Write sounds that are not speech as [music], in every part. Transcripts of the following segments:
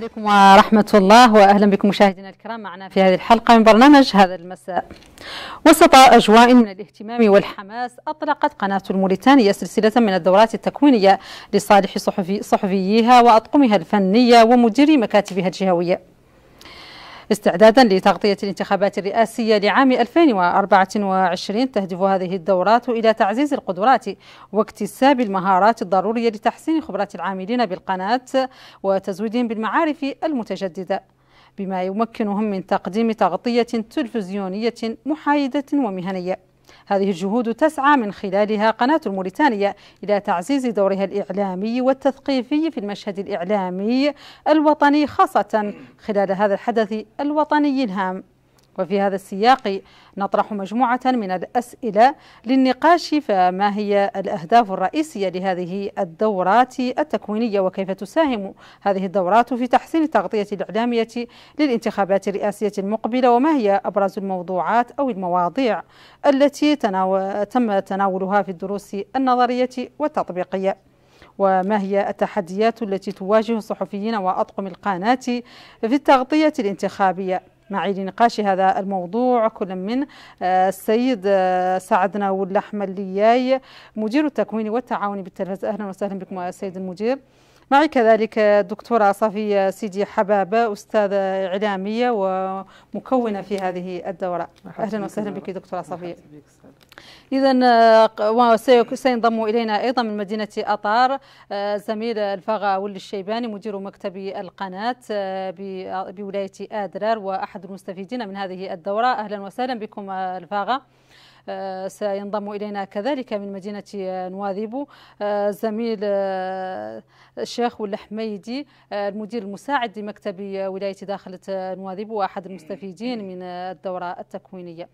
عليكم ورحمة الله وأهلا بكم مشاهدينا الكرام معنا في هذه الحلقة من برنامج هذا المساء. وسط أجواء من الاهتمام والحماس أطلقت قناة الموريتانية سلسلة من الدورات التكوينية لصالح صحفي صحفييها وأطقمها الفنية ومديري مكاتبها الجهوية. استعدادا لتغطية الانتخابات الرئاسية لعام 2024 تهدف هذه الدورات إلى تعزيز القدرات واكتساب المهارات الضرورية لتحسين خبرات العاملين بالقناة وتزويدهم بالمعارف المتجددة بما يمكنهم من تقديم تغطية تلفزيونية محايدة ومهنية. هذه الجهود تسعى من خلالها قناة الموريتانية إلى تعزيز دورها الإعلامي والتثقيفي في المشهد الإعلامي الوطني خاصة خلال هذا الحدث الوطني الهام. وفي هذا السياق نطرح مجموعة من الأسئلة للنقاش فما هي الأهداف الرئيسية لهذه الدورات التكوينية؟ وكيف تساهم هذه الدورات في تحسين التغطية الإعلامية للانتخابات الرئاسية المقبلة؟ وما هي أبرز الموضوعات أو المواضيع التي تناو... تم تناولها في الدروس النظرية والتطبيقية؟ وما هي التحديات التي تواجه الصحفيين وأطقم القناة في التغطية الانتخابية؟ معي لنقاش هذا الموضوع. كل من السيد سعد ناول اللياي مدير التكوين والتعاون بالتلفزة. أهلا وسهلا بكم السيد المدير. معي كذلك الدكتورة صفية سيدي حبابة أستاذة إعلامية ومكونة في هذه الدورة. أهلا وسهلا بك دكتورة صفية إذا سينضم إلينا أيضا من مدينة أطار زميل الفاغا ولي الشيباني مدير مكتب القناة بولاية آدرار وأحد المستفيدين من هذه الدورة. أهلا وسهلا بكم الفاغا سينضم إلينا كذلك من مدينة نواذيبو زميل الشيخ والحميدي المدير المساعد لمكتب ولاية داخلة نواذيبو وأحد المستفيدين من الدورة التكوينية.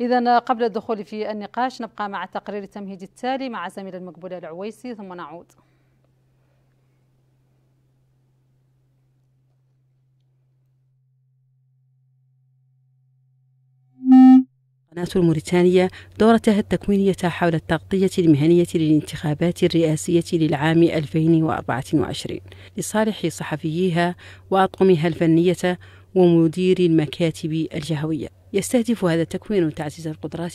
إذا قبل الدخول في النقاش نبقى مع تقرير التمهيد التالي مع زميل المقبولة العويسي ثم نعود. قناة الموريتانية دورتها التكوينية حول التغطية المهنية للانتخابات الرئاسية للعام 2024 لصالح صحفييها وأطقمها الفنية ومدير المكاتب الجهوية. يستهدف هذا التكوين تعزيز القدرات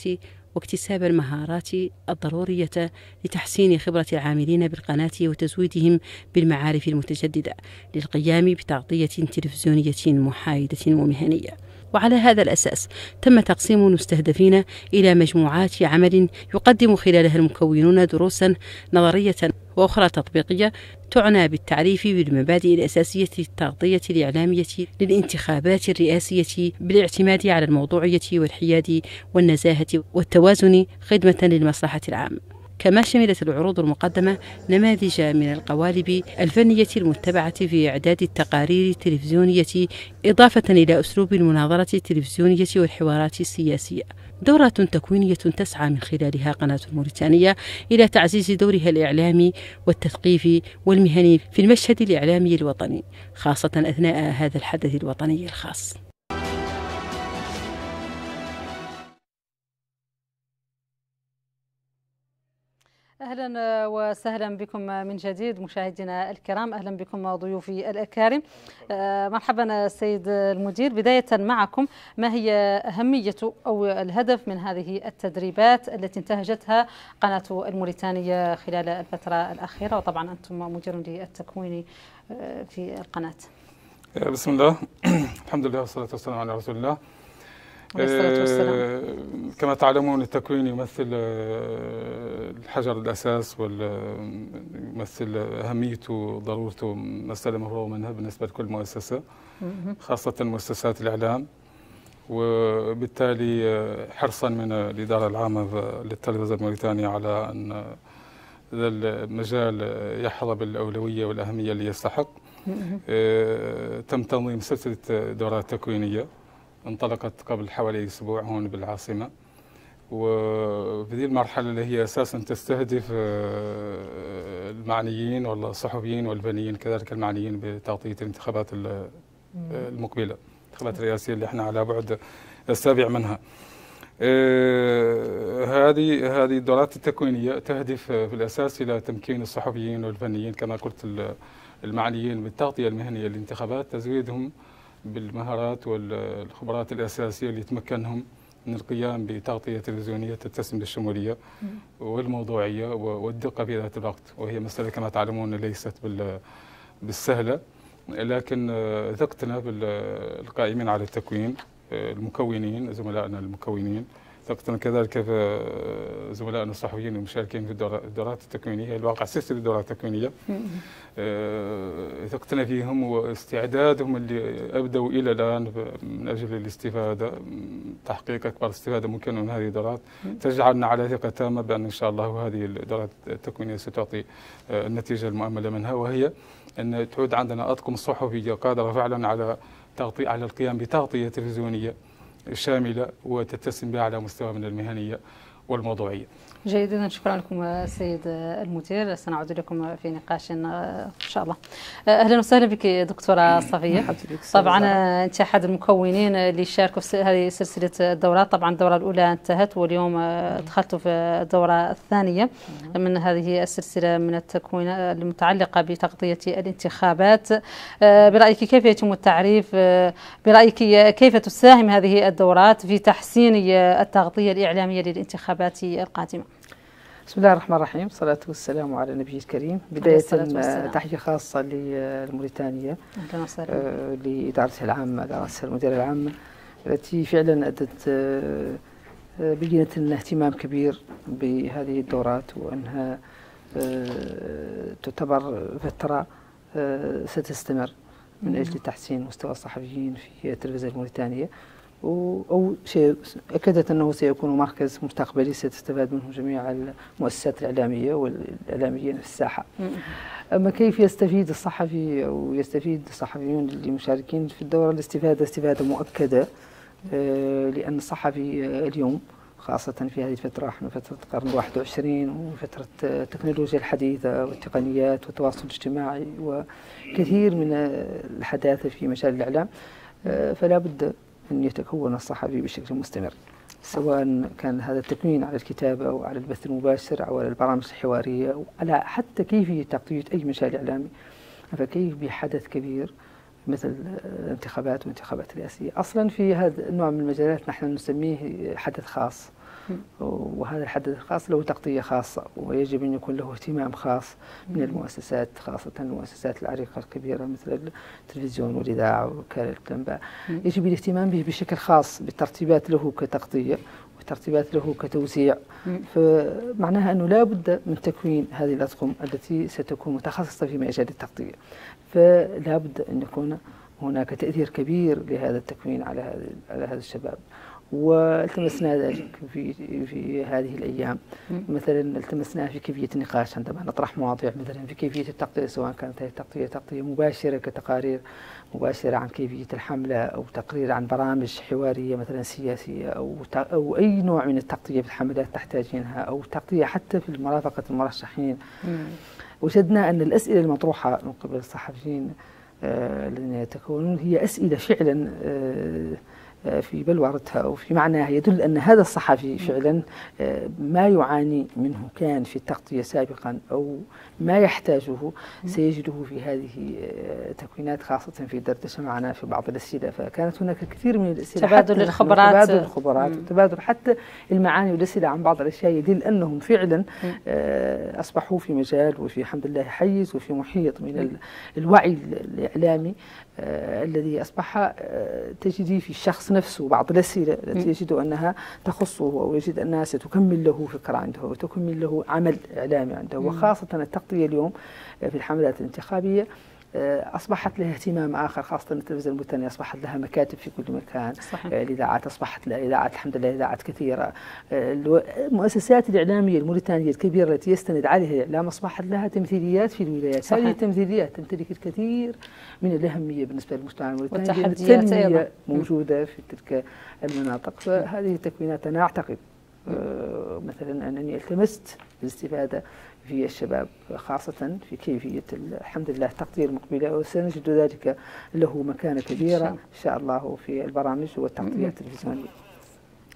واكتساب المهارات الضرورية لتحسين خبرة العاملين بالقناة وتزويدهم بالمعارف المتجددة للقيام بتغطية تلفزيونية محايدة ومهنية. وعلى هذا الأساس تم تقسيم المستهدفين إلى مجموعات عمل يقدم خلالها المكونون دروسا نظرية وأخرى تطبيقية تعنى بالتعريف بالمبادئ الأساسية للتغطية الإعلامية للانتخابات الرئاسية بالاعتماد على الموضوعية والحياد والنزاهة والتوازن خدمة للمصلحة العامة. كما شملت العروض المقدمة نماذج من القوالب الفنية المتبعة في إعداد التقارير التلفزيونية إضافة إلى أسلوب المناظرة التلفزيونية والحوارات السياسية. دورة تكوينية تسعى من خلالها قناة الموريتانية إلى تعزيز دورها الإعلامي والتثقيفي والمهني في المشهد الإعلامي الوطني خاصة أثناء هذا الحدث الوطني الخاص. أهلا وسهلا بكم من جديد مشاهدينا الكرام. أهلا بكم ضيوفي الأكارم. مرحبا السيد المدير. بداية معكم ما هي أهمية أو الهدف من هذه التدريبات التي انتهجتها قناة الموريتانية خلال الفترة الأخيرة؟ وطبعا أنتم مدير للتكوين في القناة. بسم الله. [clears throat] الحمد لله والصلاة والسلام على رسول الله. والسلام. كما تعلمون التكوين يمثل الحجر الأساس ويمثل أهميته وضرورته مسألة مفروغ منها بالنسبة لكل مؤسسة خاصة مؤسسات الإعلام. وبالتالي حرصا من الإدارة العامة للتلفزة الموريتانية على أن هذا المجال يحظى بالأولوية والأهمية اللي يستحق. تم تنظيم سلسلة دورات تكوينية. انطلقت قبل حوالي أسبوع هون بالعاصمة. وفي هذه المرحلة اللي هي أساسا تستهدف المعنيين والصحفيين والفنيين كذلك المعنيين بتغطية الانتخابات المقبلة الانتخابات الرئاسية اللي إحنا على بعد السابع منها. هذه هذه الدورات التكوينية تهدف في الاساس إلى تمكين الصحفيين والفنيين كما قلت المعنيين بالتغطية المهنية للانتخابات تزويدهم بالمهارات والخبرات الأساسية اللي تمكنهم من القيام بتغطية تلفزيونية تتسم بالشمولية والموضوعية والدقة في ذات الوقت. وهي مسألة كما تعلمون ليست بالسهلة. لكن ثقتنا بالقائمين على التكوين المكونين زملائنا المكونين. ثقتنا كذلك في زملائنا الصحفيين المشاركين في الدورات التكوينية. الواقع سلسله الدورات التكوينية. ثقتنا فيهم واستعدادهم اللي أبدوا إلى الآن من أجل الاستفادة تحقيق أكبر استفادة ممكنة من هذه الدورات تجعلنا على ثقة تامة بأن إن شاء الله هذه الدورات التكوينية ستعطي النتيجة المؤملة منها وهي أن تعود عندنا أطقم صحفيه قادره فعلا على تغطية على القيام بتغطية تلفزيونية شاملة وتتسم بها على مستوى من المهنية والموضوعية. جيد شكرا لكم سيد المدير سنعود لكم في نقاش إن شاء الله. أهلا وسهلا بك دكتورة صفية. طبعا أنت أحد المكونين اللي شاركوا في هذه سلسلة الدورات. طبعا الدورة الأولى انتهت واليوم دخلت في الدورة الثانية. من هذه السلسلة من التكوين المتعلقة بتغطية الانتخابات. برأيك كيف يتم التعريف؟ برأيك كيف تساهم هذه الدورات في تحسين التغطية الإعلامية للانتخابات القادمة؟ بسم الله الرحمن الرحيم. الصلاة والسلام على النبي الكريم. بداية تحية خاصة لموريتانيا آه لإدارتها العامة إدارتها المديرة العامة التي فعلا أدت آه بينت لنا اهتمام كبير بهذه الدورات وأنها آه تعتبر فترة ستستمر من أجل تحسين مستوى الصحفيين في التلفزيون الموريتانية. أو شيء أكدت أنه سيكون مركز مستقبلي ستستفاد منه جميع المؤسسات الإعلامية والإعلاميين في الساحة. أما كيف يستفيد الصحفي أو يستفيد الصحفيون اللي مشاركين في الدورة؟ الاستفادة استفادة مؤكدة لأن الصحفي اليوم خاصة في هذه الفترة إحنا فترة القرن الواحد وعشرين وفترة التكنولوجيا الحديثة والتقنيات والتواصل الاجتماعي وكثير من الحداثة في مجال الإعلام فلا بد أن يتكون الصحفي بشكل مستمر. سواء كان هذا التكوين على الكتابة أو على البث المباشر أو على البرامج الحوارية أو على حتى كيفية تغطية أي مجال إعلامي فكيف بحدث كبير مثل الانتخابات والانتخابات الرئاسية. أصلا في هذا النوع من المجالات نحن نسميه حدث خاص. وهذا الحدث الخاص له تغطية خاصة ويجب أن يكون له اهتمام خاص من المؤسسات خاصة المؤسسات العريقة الكبيرة مثل التلفزيون والإذاعة ووكالة الأنباء يجب الاهتمام به بشكل خاص بالترتيبات له كتغطية وترتيبات له كتوزيع. فمعناها أنه لا بد من تكوين هذه الأطقم التي ستكون متخصصة في مجال التغطية. فلا بد أن يكون هناك تأثير كبير لهذا التكوين على على هذا الشباب. والتمسنا ذلك في في هذه الأيام. مثلا التمسنا في كيفية النقاش عندما نطرح مواضيع مثلا في كيفية التغطية سواء كانت هذه التغطيه تغطية مباشرة كتقارير مباشرة عن كيفية الحملة أو تقرير عن برامج حوارية مثلا سياسية أو أو أي نوع من التغطية في الحملات تحتاجينها أو تغطية حتى في مرافقه المرشحين. وجدنا أن الأسئلة المطروحة من قبل الصحفيين الذين يتكونون هي أسئلة فعلا في بلورتها أو في معناها يدل أن هذا الصحفي فعلا ما يعاني منه كان في التغطية سابقا أو ما يحتاجه سيجده في هذه التكوينات خاصة في دردشة معنا في بعض الأسئلة. فكانت هناك كثير من الأسئلة تبادل الخبرات. تبادل الخبرات وتبادل حتى المعاني والأسئلة عن بعض الأشياء. يدل أنهم فعلا أصبحوا في مجال وفي الحمد لله حيز وفي محيط من الوعي الإعلامي. آه الذي أصبح آه تجدي في الشخص نفسه بعض الأسئلة التي يجد أنها تخصه أو يجد أنها ستكمل له فكرة عنده وتكمل له عمل إعلامي عنده. وخاصة التغطية اليوم في الحملات الانتخابية أصبحت لها اهتمام آخر خاصة التلفزيون الموريتاني أصبحت لها مكاتب في كل مكان. صحيح. الإذاعات أصبحت لها إذاعات الحمد لله إذاعات كثيرة. المؤسسات الإعلامية الموريتانية الكبيرة التي يستند عليها الإعلام أصبحت لها تمثيليات في الولايات. صحيح. هذه التمثيليات تمتلك الكثير من الأهمية بالنسبة للمجتمع الموريتاني والتحديات أيضا. موجودة في تلك المناطق. فهذه التكوينات أنا أعتقد مثلا أنني التمست الاستفادة في الشباب خاصة في كيفية الحمد لله التغطية المقبلة وسنجد ذلك له مكانة كبيرة إن شاء الله في البرامج والتغطية التلفزيونية.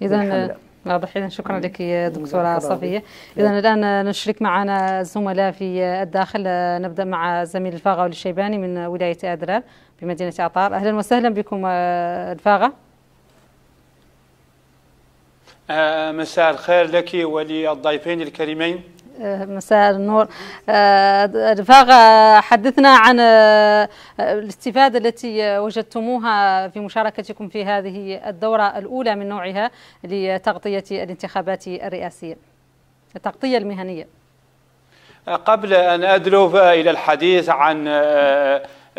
إذا واضح إذا شكرا لك دكتورة صفية. إذا الآن نشرك معنا الزملاء في الداخل. نبدأ مع زميل الفاغة والشيباني من ولاية أدرار بمدينة عطار. أهلا وسهلا بكم الفاغة. آه، مساء الخير لك وللضيفين الكريمين. آه، مساء النور. رفاقة آه، حدثنا عن الاستفادة التي وجدتموها في مشاركتكم في هذه الدورة الأولى من نوعها لتغطية الانتخابات الرئاسية. التغطية المهنية. قبل أن أدلف إلى الحديث عن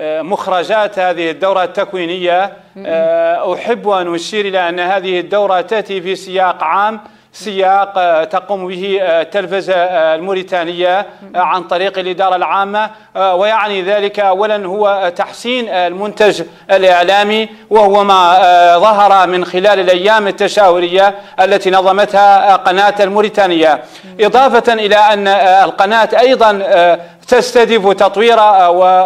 مخرجات هذه الدورة التكوينية آه، أحب أن أشير إلى أن هذه الدورة تأتي في سياق عام سياق آه، تقوم به آه، التلفزة الموريتانية عن طريق الإدارة العامة ويعني ذلك أولا هو تحسين المنتج الإعلامي وهو ما ظهر من خلال الأيام التشاورية التي نظمتها قناة الموريتانية. إضافة إلى أن القناة أيضا تستهدف تطوير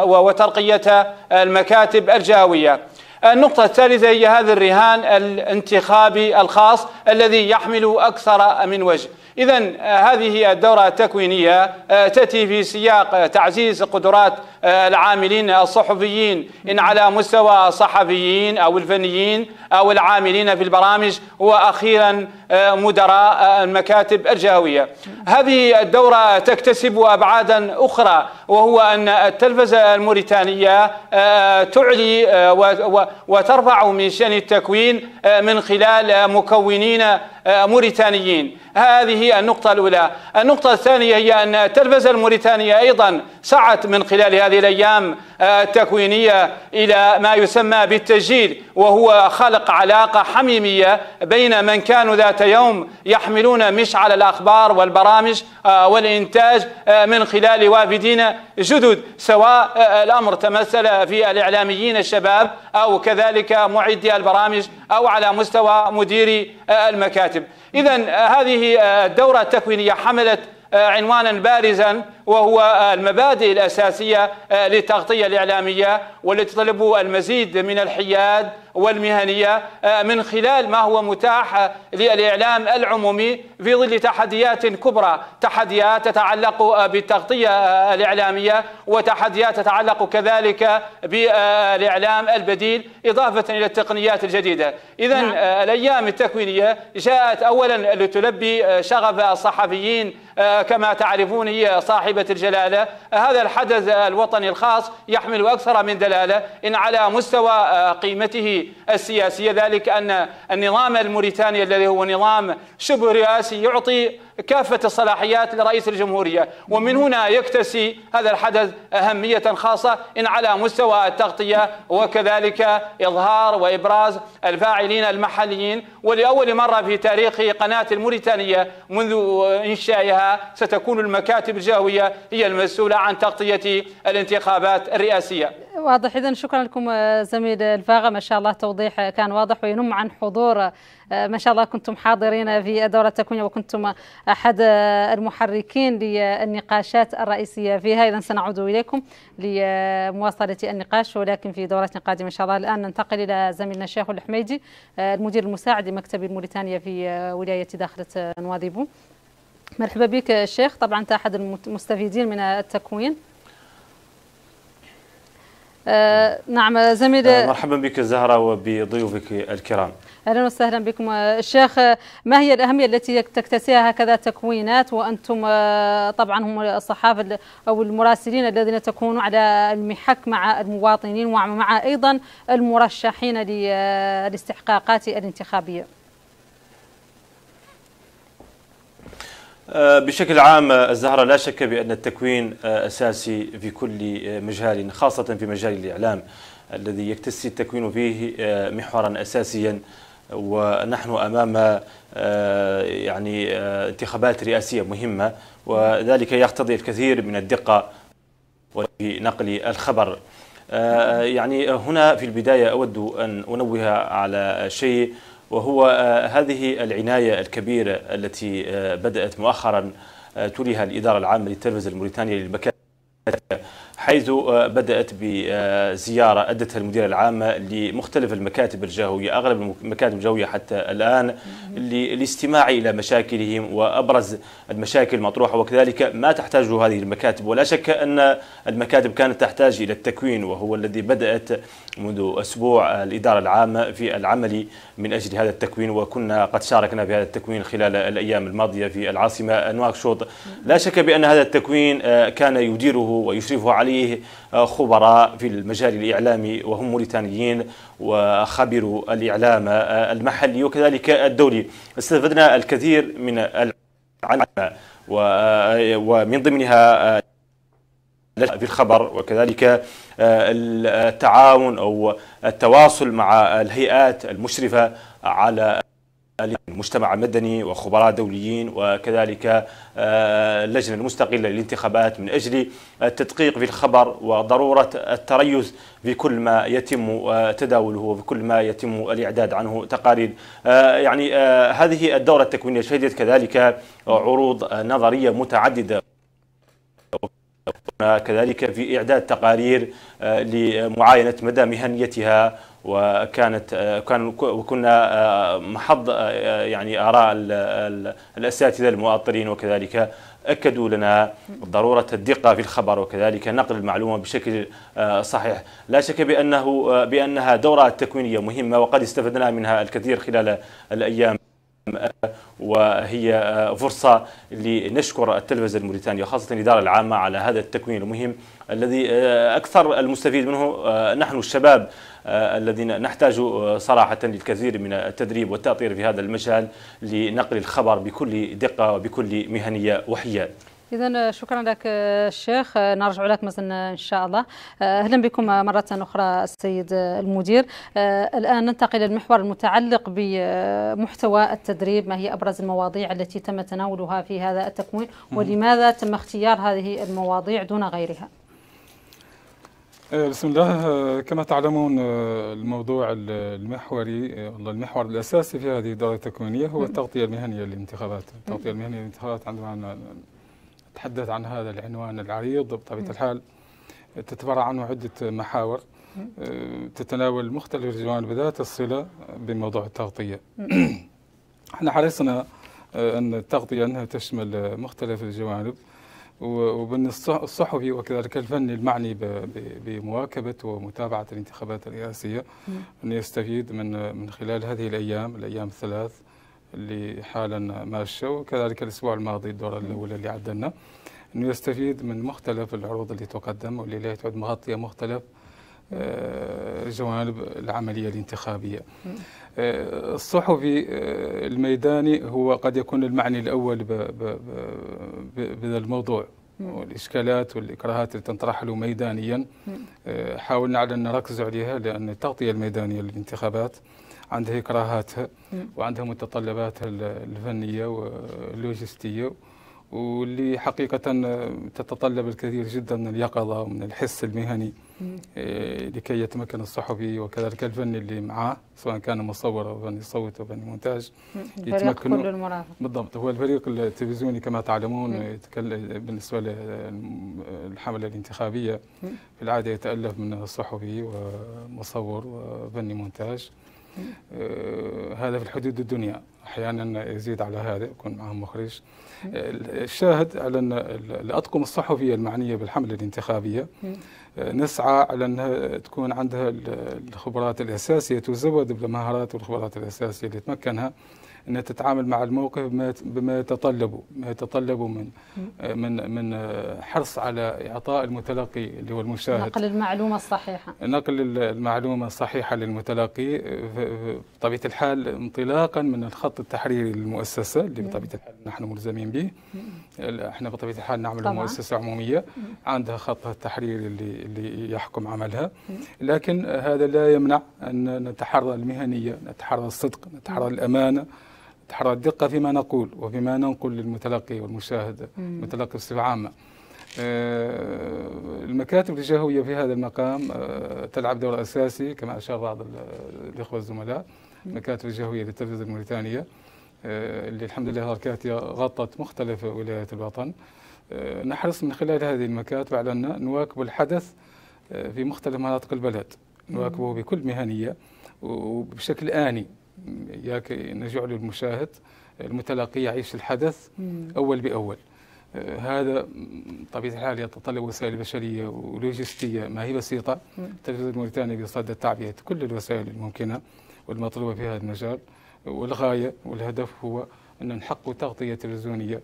وترقية المكاتب الجهوية. النقطة الثالثة هي هذا الرهان الانتخابي الخاص الذي يحمل أكثر من وجه. إذا هذه هي الدورة التكوينية تأتي في سياق تعزيز قدرات العاملين الصحفيين إن على مستوى الصحفيين أو الفنيين أو العاملين في البرامج وأخيرا مدراء المكاتب الجهوية. هذه الدورة تكتسب أبعادا أخرى وهو أن التلفزة الموريتانية تعلي وترفع من شأن التكوين من خلال مكونين موريتانيين. هذه النقطة الأولى. النقطة الثانية هي أن التلفزة الموريتانية أيضا سعت من خلال هذه الأيام التكوينية إلى ما يسمى بالتسجيل وهو خلق علاقة حميمية بين من كانوا ذات يوم يحملون مشعل الأخبار والبرامج والإنتاج من خلال وافدين جدد سواء الأمر تمثل في الإعلاميين الشباب أو كذلك معدي البرامج أو على مستوى مديري المكاتب. إذا هذه الدورة التكوينية حملت عنوانا بارزا وهو المبادئ الأساسية للتغطية الإعلامية والتي تطلب المزيد من الحياد والمهنية من خلال ما هو متاح للإعلام العمومي في ظل تحديات كبرى. تحديات تتعلق بالتغطية الإعلامية وتحديات تتعلق كذلك بالإعلام البديل إضافة إلى التقنيات الجديدة. إذا نعم. الأيام التكوينية جاءت أولا لتلبي شغف الصحفيين كما تعرفون هي صاحبة الجلالة. هذا الحدث الوطني الخاص يحمل أكثر من دلالة. إن على مستوى قيمته السياسية. ذلك أن النظام الموريتاني الذي هو نظام شبه رئاسي يعطي كافة الصلاحيات لرئيس الجمهورية. ومن هنا يكتسي هذا الحدث أهمية خاصة إن على مستوى التغطية وكذلك إظهار وإبراز الفاعلين المحليين. ولأول مرة في تاريخ قناة الموريتانية منذ إنشائها ستكون المكاتب الجهوية هي المسؤولة عن تغطية الانتخابات الرئاسية. واضح. إذا شكرا لكم زميل الفاغة. ما شاء الله توضيح كان واضح وينم عن حضور ما شاء الله كنتم حاضرين في الدورة التكوينية وكنتم أحد المحركين للنقاشات الرئيسية فيها إذا سنعود إليكم لمواصلة النقاش ولكن في دورة قادمة إن شاء الله الآن ننتقل إلى زميلنا الشيخ الحميدي المدير المساعد لمكتب الموريتانيا في ولاية داخلة نواذيبو مرحبا بك الشيخ طبعا أنت أحد المستفيدين من التكوين. آه نعم زميل آه مرحبا بك زهرة وبضيوفك الكرام. أهلا وسهلا بكم. الشيخ ما هي الأهمية التي تكتسيها هكذا تكوينات؟ وأنتم طبعا هم الصحافة أو المراسلين الذين تكونوا على المحك مع المواطنين ومع أيضا المرشحين للاستحقاقات الانتخابية. بشكل عام الزهرة لا شك بأن التكوين أساسي في كل مجال خاصة في مجال الإعلام الذي يكتسي التكوين فيه محورا أساسيا. ونحن أمام يعني انتخابات رئاسية مهمة وذلك يقتضي الكثير من الدقة في نقل الخبر. يعني هنا في البداية أود أن أنوه على شيء. وهو هذه العناية الكبيرة التي بدأت مؤخرا توليها الإدارة العامة للتلفزة الموريتانية للمكاتب حيث بدأت بزيارة أدتها المديرة العامة لمختلف المكاتب الجهوية أغلب المكاتب الجهوية حتى الآن للاستماع إلى مشاكلهم وأبرز المشاكل المطروحة وكذلك ما تحتاجه هذه المكاتب. ولا شك أن المكاتب كانت تحتاج إلى التكوين وهو الذي بدأت منذ أسبوع الإدارة العامة في العمل من أجل هذا التكوين وكنا قد شاركنا في هذا التكوين خلال الأيام الماضية في العاصمة نواكشوط. لا شك بأن هذا التكوين كان يديره ويشرفه عليه خبراء في المجال الإعلامي وهم موريتانيين وخبروا الإعلام المحلي وكذلك الدولي. استفدنا الكثير من العلم ومن ضمنها في الخبر وكذلك التعاون أو التواصل مع الهيئات المشرفة على المجتمع المدني وخبراء دوليين وكذلك اللجنة المستقلة للانتخابات من أجل التدقيق في الخبر وضرورة التريث في كل ما يتم تداوله وفي كل ما يتم الإعداد عنه تقارير. يعني هذه الدورة التكوينية شهدت كذلك عروض نظرية متعددة. كذلك في إعداد تقارير لمعاينة مدى مهنيتها وكانت كان وكنا محض يعني آراء الأساتذة المؤطرين وكذلك أكدوا لنا ضرورة الدقة في الخبر وكذلك نقل المعلومة بشكل صحيح. لا شك بأنه بأنها دورة تكوينية مهمة وقد استفدنا منها الكثير خلال الأيام وهي فرصة لنشكر التلفزة الموريتانية خاصة الإدارة العامة على هذا التكوين المهم الذي أكثر المستفيد منه نحن الشباب الذين نحتاج صراحة للكثير من التدريب والتأطير في هذا المجال لنقل الخبر بكل دقة وبكل مهنية وحياد إذا شكرا لك الشيخ. نرجع لك مثلا إن شاء الله. أهلا بكم مرة أخرى السيد المدير. الآن ننتقل إلى المحور المتعلق بمحتوى التدريب. ما هي أبرز المواضيع التي تم تناولها في هذا التكوين؟ ولماذا تم اختيار هذه المواضيع دون غيرها؟ بسم الله. كما تعلمون الموضوع المحوري المحور الأساسي في هذه الدوره التكوينية هو التغطية المهنية للانتخابات، التغطية المهنية للانتخابات عندما نتحدث عن هذا العنوان العريض بطبيعة الحال تتفرع عنه عدة محاور تتناول مختلف الجوانب ذات الصلة بموضوع التغطية. [clears throat] إحنا حرصنا أن التغطية أنها تشمل مختلف الجوانب. وبين الصحفي وكذلك الفني المعني بمواكبة ومتابعة الانتخابات الرئاسية أن يستفيد من من خلال هذه الأيام الأيام الثلاث اللي حالا ماشية وكذلك الأسبوع الماضي الدورة الأولى اللي عدلنا أنه يستفيد من مختلف العروض اللي تقدم واللي لا تعد مغطية مختلف جوانب العملية الانتخابية. الصحفي الميداني هو قد يكون المعني الأول بهذا الموضوع والإشكالات والإكراهات اللي تنطرح له ميدانيا. حاولنا على أن نركز عليها لأن التغطية الميدانية للانتخابات عندها إكراهاتها وعندها متطلباتها الفنية واللوجستية. واللي حقيقة تتطلب الكثير جدا من اليقظة ومن الحس المهني لكي يتمكن الصحفي وكذلك الفني اللي معاه سواء كان مصور أو فني صوت أو فني مونتاج يتمكنوا. بالضبط. هو الفريق التلفزيوني كما تعلمون يتكلم بالنسبة للحمله الانتخابية في العادة يتألف من صحفي ومصور وفني مونتاج. هذا في الحدود الدنيا. أحيانا يزيد على هذا يكون معهم مخرج. الشاهد على أن الأطقم الصحفية المعنية بالحملة الانتخابية نسعى على أنها تكون عندها الخبرات الأساسية تزود بالمهارات والخبرات الأساسية اللي تمكنها. إنها تتعامل مع الموقف بما يتطلبه ما يتطلبه من من من حرص على إعطاء المتلقي اللي هو المشاهد. نقل المعلومة الصحيحة. نقل المعلومة الصحيحة للمتلقي بطبيعة الحال انطلاقا من الخط التحريري للمؤسسة اللي بطبيعة الحال نحن ملزمين به. إحنا بطبيعة الحال نعمل طبعا. مؤسسة عمومية عندها خطها التحريري اللي اللي يحكم عملها. لكن هذا لا يمنع أن نتحرى المهنية نتحرى الصدق نتحرى الأمانة. نتحرى الدقة فيما نقول وفيما ننقل للمتلقي والمشاهد المتلقي بصفة عامة المكاتب الجهوية في هذا المقام تلعب دور أساسي كما أشار بعض الإخوة الزملاء. المكاتب الجهوية للتلفزيون الموريتانية اللي الحمد لله هالكاتية غطت مختلف ولايات الوطن. نحرص من خلال هذه المكاتب على أن نواكب الحدث في مختلف مناطق البلد. نواكبه بكل مهنية وبشكل آني. نجعل المشاهد المتلقي يعيش الحدث أول بأول. هذا طبيعة الحال يتطلب وسائل بشرية ولوجستية ما هي بسيطة. التلفزيون الموريتاني بصدد تعبئة كل الوسائل الممكنة والمطلوبة في هذا المجال. والغاية والهدف هو أن نحقق تغطية تلفزيونية.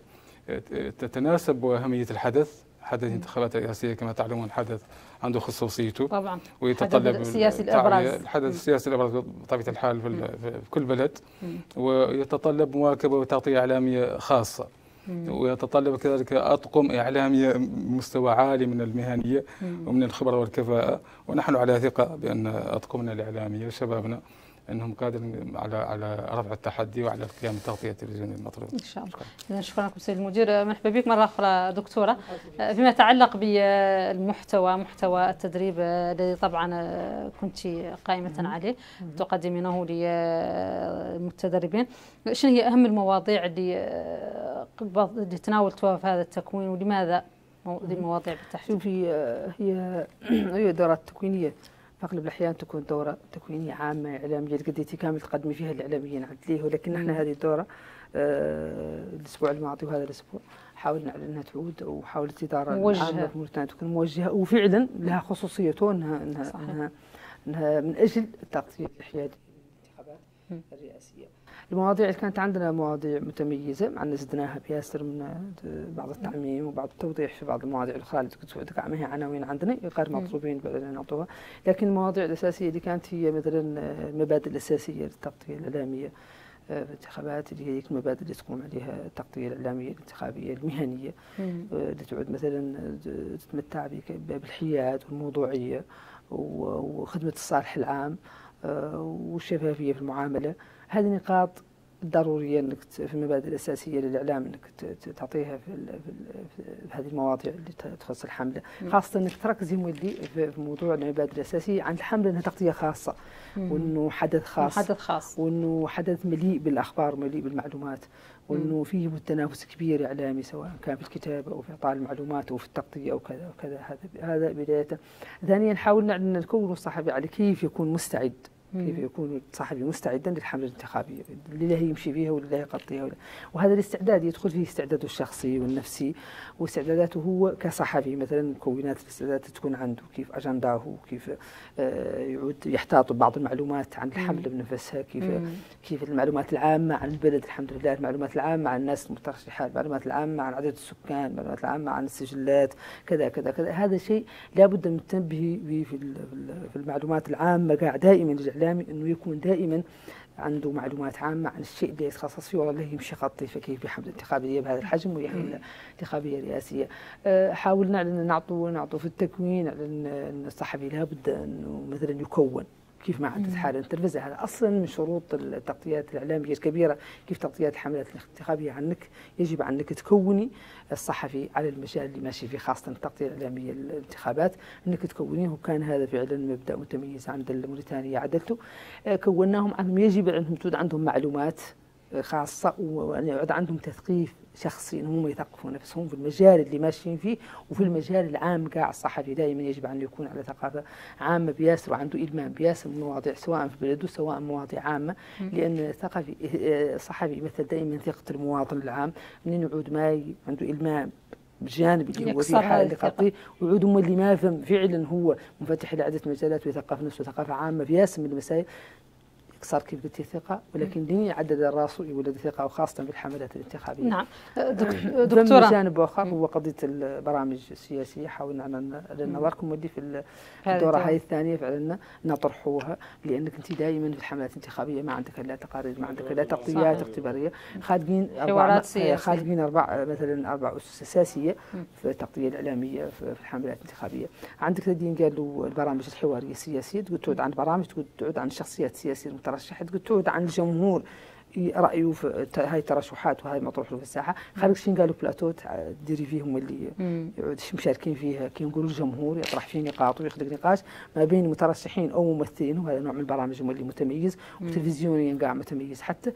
تتناسب وأهمية الحدث. حدث الانتخابات الرئاسية كما تعلمون حدث عنده خصوصيته. طبعا. ويتطلب الحدث السياسي الأبرز الحدث السياسي الأبرز بطبيعة الحال في, في كل بلد. ويتطلب مواكبة وتغطية إعلامية خاصة. ويتطلب كذلك أطقم إعلامية مستوى عالي من المهنية ومن الخبرة والكفاءة. ونحن على ثقة بأن أطقمنا الإعلامية وشبابنا إنهم قادرين على على رفع التحدي وعلى القيام بالتغطيه التلفزيونية المطلوبة. إن شاء الله. اذا شكرا لكم سيد المدير مرحبا بك مرة أخرى دكتورة. فيما يتعلق بالمحتوى محتوى التدريب الذي طبعا كنت قائمة عليه تقدمينه للمتدربين. شنو هي أهم المواضيع اللي اللي تناولتوها في هذا التكوين ولماذا هذه المواضيع بالتحديد؟ شوفي هي [clears throat] هي دورات تكوينية في اغلب الاحيان تكون دورة تكوينية عامة اعلاميه قديتي كامل تقدمي فيها الإعلاميين عدليه ولكن إحنا هذه الدورة آه الأسبوع الماضي وهذا الأسبوع حاولنا على أنها تعود وحاولت الإدارة العامة في موريتانيا تكون موجهة وفعلا لها خصوصيته إنها إنها. إنها, إنها من أجل التغطية الحيادية للانتخابات الرئاسية. المواضيع اللي كانت عندنا مواضيع متميزة مع زدناها بياسر من بعض التعميم وبعض التوضيح في بعض المواضيع الاخرى اللي كنت عنها عناوين عندنا غير مطلوبين نعطوها. لكن المواضيع الأساسية اللي كانت هي مثلا المبادئ الأساسية للتغطية الإعلامية في الانتخابات اللي هي المبادئ اللي تقوم عليها التغطية الإعلامية الانتخابية المهنية اللي تعود مثلا تتمتع بالحياد والموضوعية وخدمة الصالح العام والشفافية في المعاملة. هذه نقاط ضرورية إنك في المبادئ الأساسية للإعلام إنك تعطيها في, في هذه المواضيع اللي تخص الحملة، خاصة إنك تركزي مولي في موضوع المبادئ الأساسية. عن الحملة إنها تغطية خاصة وإنه حدث خاص حدث خاص. وإنه حدث مليء بالأخبار مليء بالمعلومات وإنه فيه تنافس كبير إعلامي سواء كان في الكتابة أو في إعطاء المعلومات أو في التغطية أو كذا وكذا. هذا هذا بدايه. ثانيا حاولنا أن نكون الصحفي على كيف يكون مستعد كيف يكون الصحفي مستعدا للحملة الانتخابية؟ اللي يمشي فيها واللي يغطيها وهذا الاستعداد يدخل فيه استعداده الشخصي والنفسي واستعداداته هو كصحفي مثلا مكونات الاستعداد تكون عنده كيف أجنداه كيف يعود يحتاط ببعض المعلومات عن الحملة بنفسها كيف مم. كيف المعلومات العامة عن البلد الحمد لله المعلومات العامة عن الناس المترشحات المعلومات العامة عن عدد السكان المعلومات العامة عن السجلات كذا كذا كذا. هذا شيء لابد من التنبيه به في المعلومات العامة قاعد دائما الاعلامي إنه يكون دائما عنده معلومات عامة عن الشيء اللي يتخصص فيه. والله يمشي خطي فكيف بحملة انتخابية بهذا الحجم وهي حملة انتخابية رئاسية. حاولنا أن نعطوا نعطوا في التكوين على أن الصحفي لابد أنه مثلا يكون كيف ما حدث حاله التلفزة هذا أصلا من شروط التغطيات الإعلامية الكبيرة كيف تغطيات الحملات الانتخابية عنك؟ يجب عنك تكوني الصحفي على المجال اللي ماشي فيه خاصة التغطيه الإعلامية للانتخابات إنك تكونيه وكان هذا فعلا مبدأ متميز عند الموريتانيا عدلته. كوناهم عنهم يجب أنهم تكون عندهم معلومات خاصة وان يعود عندهم تثقيف شخصي إنهم يثقفوا نفسهم في المجال اللي ماشيين فيه وفي المجال العام كاع الصحفي دائما يجب أن يكون على ثقافة عامة بياسر وعنده المام بياسر من مواضيع سواء في بلده سواء مواضيع عامة. لأن الثقافي الصحفي يمثل دائما ثقة المواطن العام. منين يعود ما عنده المام بالجانب اللي هو فيه حال اللي قطيه ويعود هم اللي ما فهم فعلا هو منفتح إلى عده مجالات ويثقف نفسه ثقافه عامة بياسر من المسائل. صار كيف قلتي ثقة ولكن دين يعدد الراس يولد ثقة وخاصة بالحملات الانتخابية. نعم. دكتورة. جانب آخر هو قضية البرامج السياسية حاولنا أن نظركم ودي في الدورة. هاي الثانية فعلا نطرحوها لأنك أنت دائما في الحملات الانتخابية ما عندك لا تقارير ما عندك لا تغطيات اختبارية خالقين أربع خالقين أربع مثلا أربع أسس أساسية في التغطية الإعلامية في الحملات الانتخابية. عندك تدين قالوا البرامج الحوارية السياسية تقول تعود عن برامج تقول تعود عن الشخصيات السياسية المترشحة تقول تعود عن الجمهور رايه في هاي ترشحات وهاي مطروح له في الساحة. خارج شين قالوا بلاتو ديري فيهم اللي يعود [laughs] مشاركين فيها كي نقولوا الجمهور يطرح فيه نقاط ويخلق نقاش ما بين مترشحين أو ممثلين وهذا نوع من البرامج مولي متميز وتلفزيونيا قاع متميز حتى.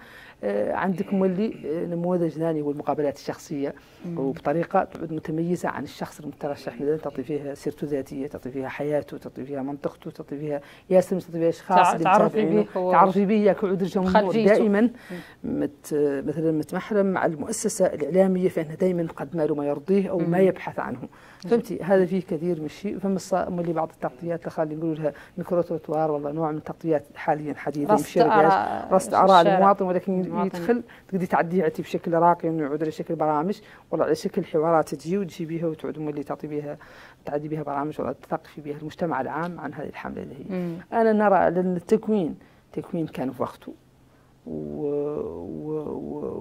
عندك مولي نموذج ثاني هو المقابلات الشخصية. وبطريقه متميزة عن الشخص المترشح. مثلا تعطي فيها سيرته الذاتية تعطي فيها حياته تعطي فيها منطقته تعطي فيها ياسر تعطي فيها إشخاص تعرفي به تعرفي به يعود الجمهور. دائما مت مثلا متمحرم مع المؤسسة الإعلامية فإنها دائما له ما يرضيه أو ما يبحث عنه. فهمتي؟ هذا فيه كثير من الشيء. فما اللي بعض التغطيات خلينا نقول لها ميكرو تروتوار والله نوع من التغطيات حاليا حديثة آراء رصد آراء المواطن ولكن يدخل تقدري تعديه بشكل راقي إنه يعود على شكل برامج ولا على شكل حوارات تجي وتجي بها وتعود اللي تعطي بها تعدي بها برامج ولا تثقفي بها المجتمع العام عن هذه الحملة اللي هي. مم. أنا نرى ان التكوين تكوين كان في وقته و... و...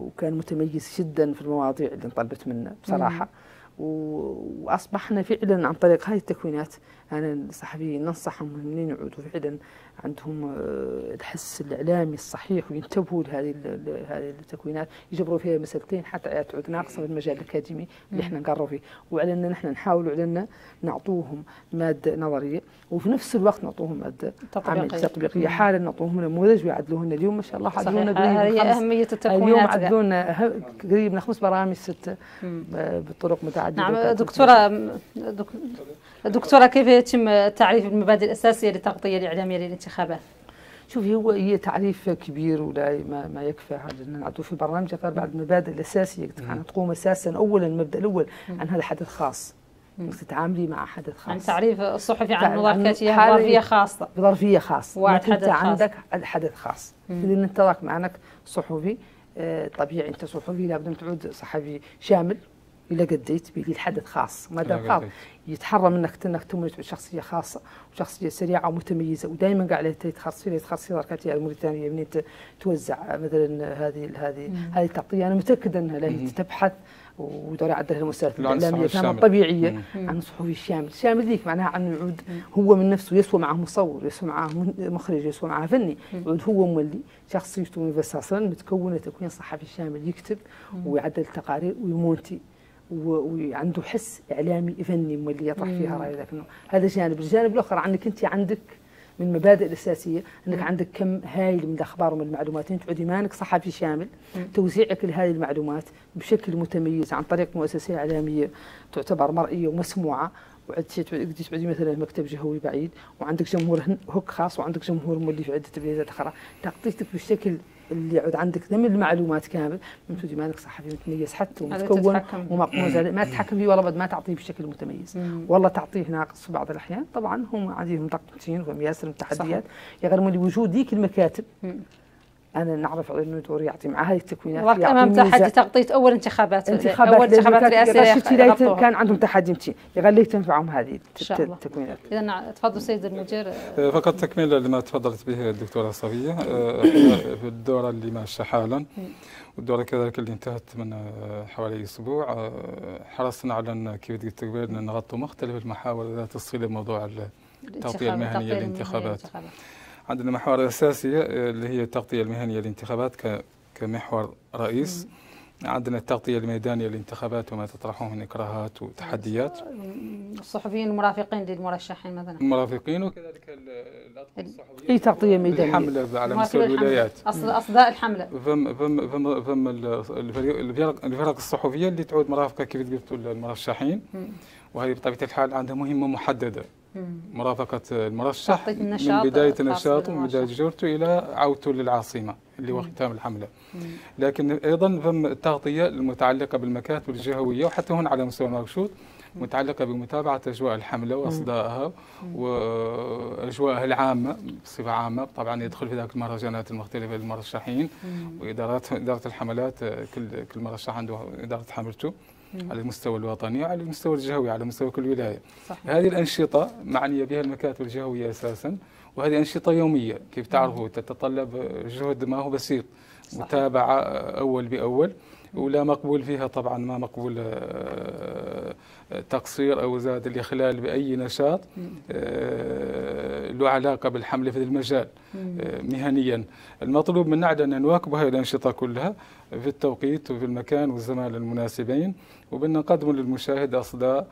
وكان متميز جدا في المواضيع اللي انطلبت منه بصراحة. مم. وأصبحنا فعلا عن طريق هذه التكوينات. أنا الصحفيين ننصحهم إنهم يعودوا فعلا عندهم الحس الإعلامي الصحيح وينتبهوا لهذه هذه التكوينات يجبروا فيها مسألتين حتى تعود ناقصة في المجال الأكاديمي اللي إحنا نقروا فيه. وعلى إن نحن نحاولوا على إن نعطوهم مادة نظرية وفي نفس الوقت نعطوهم مادة تطبيقية. تطبيقية. حالا نعطوهم نموذج ويعدلوهن. اليوم ما شاء الله عدلونا هي أهمية التكوينات. اليوم عدلونا قريب من خمس برامج ست بطرق متعددة. نعم دكتورة دكتورة كيف يتم تعريف المبادئ الأساسية للتغطية الإعلامية للانتخابات؟ شوفي هو هي تعريف كبير ولا ما, ما يكفى هذا نعطوه في البرنامج. بعد المبادئ الأساسية. تقوم أساسا اولا المبدأ الأول عن هذا حدث خاص. أنك تتعاملي مع حدث خاص. عن تعريف الصحفي عن مضاركاتها ظرفيه خاصة. بظرفيه خاصة. وعد حدث عندك حدث خاص. اذا انت راك معك صحفي طبيعي أنت صحفي لابد أن تعود صحفي شامل. إلا قديت به الحدث خاص. ما دام خاص يتحرم منك إنك تملك شخصيه خاصة وشخصية سريعة ومتميزة ودائما قاعد يتخصصي يتخصصي ركاتي الموريتانية منين توزع مثلا هذه هذه هذه التغطية. أنا متأكد أنها لا تبحث ودوري عدلها المؤسسات الإعلامية كانت طبيعية. عن الصحفي الشامل، الشامل ذيك معناها انه يعود هو من نفسه يسوى معه مصور، يسوى معه مخرج، يسوى معه فني، يعود هو مولي شخصيته بس أصلا متكونة تكوين صحفي شامل يكتب ويعدل التقارير ويمونتي وعنده حس إعلامي فني اللي يطرح فيها رأي لكنه هذا جانب، الجانب الأخر عنك أنت عندك من المبادئ الأساسية أنك مم. عندك كم هائل من الأخبار ومن المعلومات. أنت تعودي مانك صحفي شامل. مم. توزيعك لهذه المعلومات بشكل متميز عن طريق مؤسسة إعلامية تعتبر مرئية ومسموعة. تعودي مثلا مكتب جهوي بعيد. وعندك جمهور هوك خاص. وعندك جمهور مولي في عدة بلادات أخرى. تغطيتك بالشكل اللي يعود عندك من المعلومات كامل ممتد مالك صحفي متميز حتى ومتكون ومقموز ما تتحكم فيه ولا ما تعطيه بشكل متميز. والله تعطيه ناقص في بعض الأحيان. طبعا هم عندهم متقنين وهم ياسر من التحديات يغرموا لوجود ذيك المكاتب. أنا نعرف إنه دور يعطي مع هذه التكوينات امام تحدي تغطية أول انتخابات انتخابات اول انتخابات رئاسية كان عندهم تحدي متي يغلي تنفعهم هذه التكوينات. اذا تفضل سيد المدير. فقط تكمله لما تفضلت به الدكتورة صفيه في الدورة اللي ماشية حالا والدورة كذلك اللي انتهت من حوالي أسبوع. حرصنا على أن كيف قلت قبل نغطوا مختلف المحاور ذات الصلة بموضوع التغطية المهنية للانتخابات. عندنا محور أساسية اللي هي التغطية المهنية للانتخابات كمحور رئيس. عندنا التغطية الميدانية للانتخابات وما تطرحه من إكراهات وتحديات. الصحفيين المرافقين للمرشحين مثلا. المرافقين وكذلك الأطقم الصحفية. أي تغطية ميدانية. الحملة على مستوى الولايات. أصداء الحملة. فم فم فم فم الفرق, الفرق الصحفية اللي تعود مرافقة كيف قلت المرشحين. وهذه بطبيعة الحال عندها مهمة محددة. مرافقة المرشح من بداية نشاطه من بداية جورته إلى عودته للعاصمة اللي هو ختام الحملة. لكن أيضا فم التغطية المتعلقة بالمكاتب الجهوية وحتى هنا على مستوى المرشود متعلقة بمتابعة أجواء الحملة وأصدائها وأجواءها العامة بصفة عامة. طبعا يدخل في ذلك المهرجانات المختلفة للمرشحين وإدارات إدارة الحملات كل كل مرشح عنده إدارة حملته. على المستوى الوطني وعلى المستوى الجهوي على مستوى كل ولاية. صحيح. هذه الأنشطة معنية بها المكاتب الجهوية أساسا وهذه أنشطة يومية كيف تعرفوا تتطلب جهد ما هو بسيط صحيح. متابعة أول بأول ولا مقبول فيها طبعا ما مقبول تقصير أو زاد الإخلال بأي نشاط له علاقة بالحملة في المجال مهنيا. المطلوب منا أن نواكب هذه الأنشطة كلها في التوقيت وفي المكان والزمان المناسبين وبدنا نقدم للمشاهد أصداء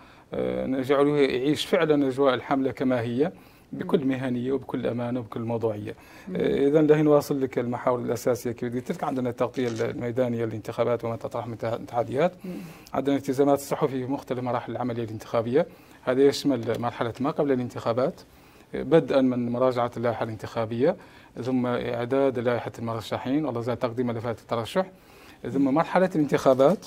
نجعله يعيش فعلا أجواء الحملة كما هي. بكل مهنية وبكل أمانة وبكل موضوعية. اذا لهي نواصل لك المحاور الأساسية كيف قلت لك عندنا التغطية الميدانية للانتخابات وما تطرح من تحديات. عندنا التزامات الصحفي في مختلف مراحل العملية الانتخابية، هذا يشمل مرحلة ما قبل الانتخابات بدءا من مراجعة اللائحة الانتخابية ثم إعداد لائحة المرشحين. الله زاد تقديم ملفات الترشح. ثم مرحلة الانتخابات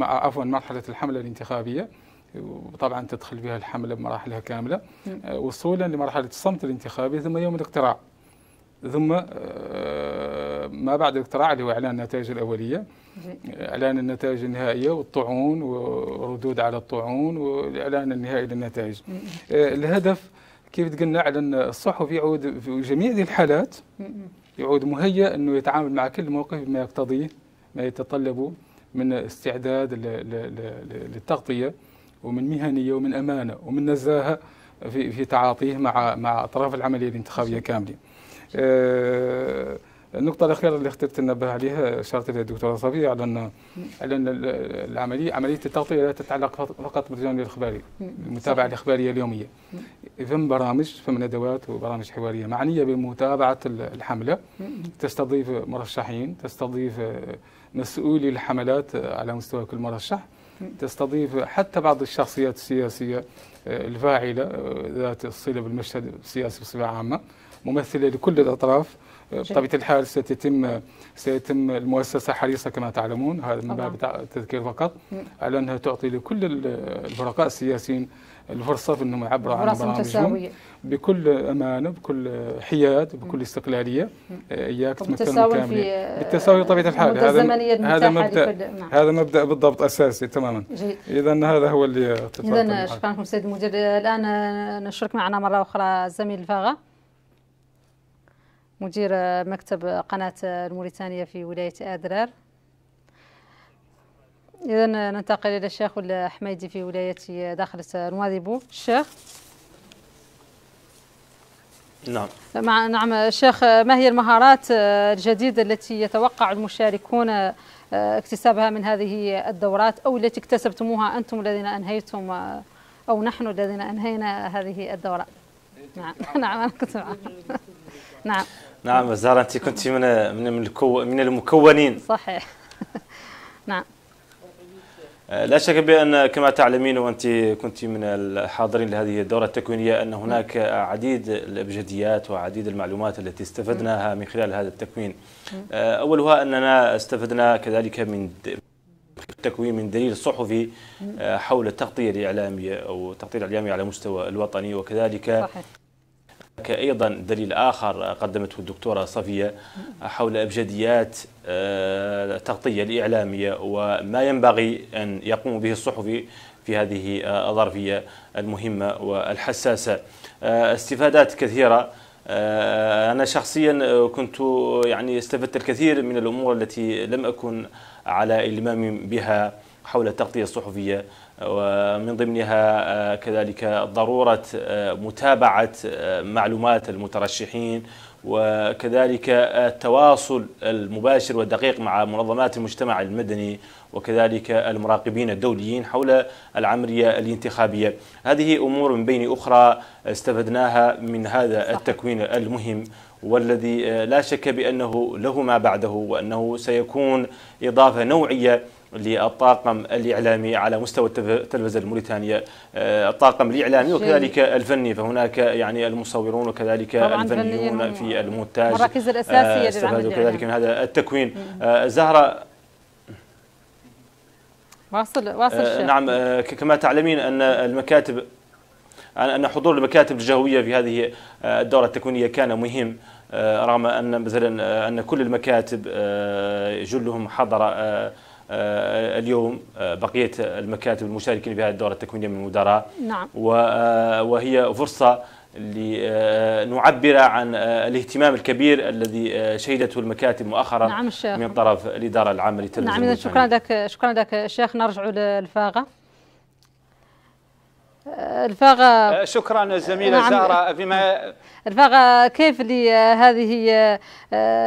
عفوا مرحلة الحملة الانتخابية. وطبعا تدخل بها الحملة بمراحلها كاملة آه، وصولا لمرحلة الصمت الانتخابي ثم يوم الاقتراع. ثم آه، ما بعد الاقتراع اللي هو إعلان النتائج الأولية. إعلان النتائج النهائية والطعون وردود على الطعون والإعلان النهائي للنتائج. آه، الهدف كيف تقلنا نعلن الصحفي يعود في جميع هذه الحالات. يعود مهيأ أنه يتعامل مع كل موقف بما يقتضيه ما يتطلبه من استعداد للتغطية. ومن مهنية ومن أمانة ومن نزاهة في في تعاطيه مع مع أطراف العملية الانتخابية كاملة. آه، النقطة الأخيرة اللي اخترت تنبه عليها أشارت إليها الدكتورة صفية على أن على أن العملية عملية التغطية لا تتعلق فقط بالجانب الإخباري، المتابعة الإخبارية اليومية. فم برامج فم ندوات وبرامج حوارية معنية بمتابعة الحملة تستضيف مرشحين، تستضيف مسؤولي الحملات على مستوى كل مرشح. تستضيف حتى بعض الشخصيات السياسية آه، الفاعلة آه، ذات الصلة بالمشهد السياسي بصفة عامة ممثلة لكل الأطراف آه، بطبيعة الحال ستتم سيتم المؤسسة حريصة كما تعلمون هذا من باب التذكير فقط على أنها تعطي لكل الفرقاء السياسيين الفرصة في أنهم يعبروا عن برامجهم بكل أمانة بكل حياد بكل استقلالية. إياك تمثل كاملة بالتساوي بطبيعة الحال. هذا هذا مبدأ نعم. هذا مبدأ بالضبط أساسي تماما. إذا هذا هو اللي إذا شكرا لكم سيد المدير الآن نشرك معنا مرة أخرى الزميل الفاغة مدير مكتب قناة الموريتانية في ولاية آدرار. إذا ننتقل إلى الشيخ الحميدي في ولاية داخل نواذيبو الشيخ؟ نعم. مع نعم الشيخ ما هي المهارات الجديدة التي يتوقع المشاركون اكتسابها من هذه الدورات أو التي اكتسبتموها أنتم الذين أنهيتم أو نحن الذين أنهينا هذه الدورات نعم. [laughs] نعم أنا كنت [laughs] نعم. نعم زهرة أنت كنت من من من المكونين. صحيح. [laughs] نعم. لا شك بأن كما تعلمين وأنت كنت من الحاضرين لهذه الدورة التكوينية أن هناك عديد الأبجديات وعديد المعلومات التي استفدناها من خلال هذا التكوين أولها أننا استفدنا كذلك من التكوين من دليل صحفي حول التغطية الإعلامية أو التغطية الإعلامية على مستوى الوطني وكذلك صحيح. أيضا دليل آخر قدمته الدكتورة صفية حول أبجديات التغطية آه، الإعلامية وما ينبغي أن يقوم به الصحفي في هذه آه، الظرفية المهمة والحساسة. آه، استفادات كثيرة. أنا شخصيا كنت يعني استفدت الكثير من الأمور التي لم أكن على إلمام بها حول التغطية الصحفية ومن ضمنها آه، كذلك ضرورة آه، متابعة آه، معلومات المترشحين وكذلك التواصل المباشر والدقيق مع منظمات المجتمع المدني وكذلك المراقبين الدوليين حول العملية الانتخابية. هذه أمور من بين أخرى استفدناها من هذا التكوين المهم والذي لا شك بأنه له ما بعده وأنه سيكون إضافة نوعية للطاقم الإعلامي على مستوى التلفزة الموريتانية. آه، الطاقم الإعلامي وكذلك الفني فهناك يعني المصورون وكذلك الفنيون في المونتاج المراكز الأساسية استفادوا كذلك من هذا التكوين. آه، زهرة واصل واصل آه نعم آه كما تعلمين أن المكاتب أن حضور المكاتب الجهوية في هذه الدورة التكوينية كان مهم. رغم أن مثلا أن كل المكاتب جلهم حضر آه، اليوم آه، بقية المكاتب المشاركين في هذه الدورة التكوينية من المدراء نعم. آه، وهي فرصة لنعبر عن الاهتمام الكبير الذي شهدته المكاتب مؤخرا نعم الشيخ. من طرف الإدارة العامة للتلفزيون نعم شكرا لك شكرا لك الشيخ. نرجع للفاغة الفاغة شكرا الزميلة نعم. زهرة. بما الفاغة كيف لهذه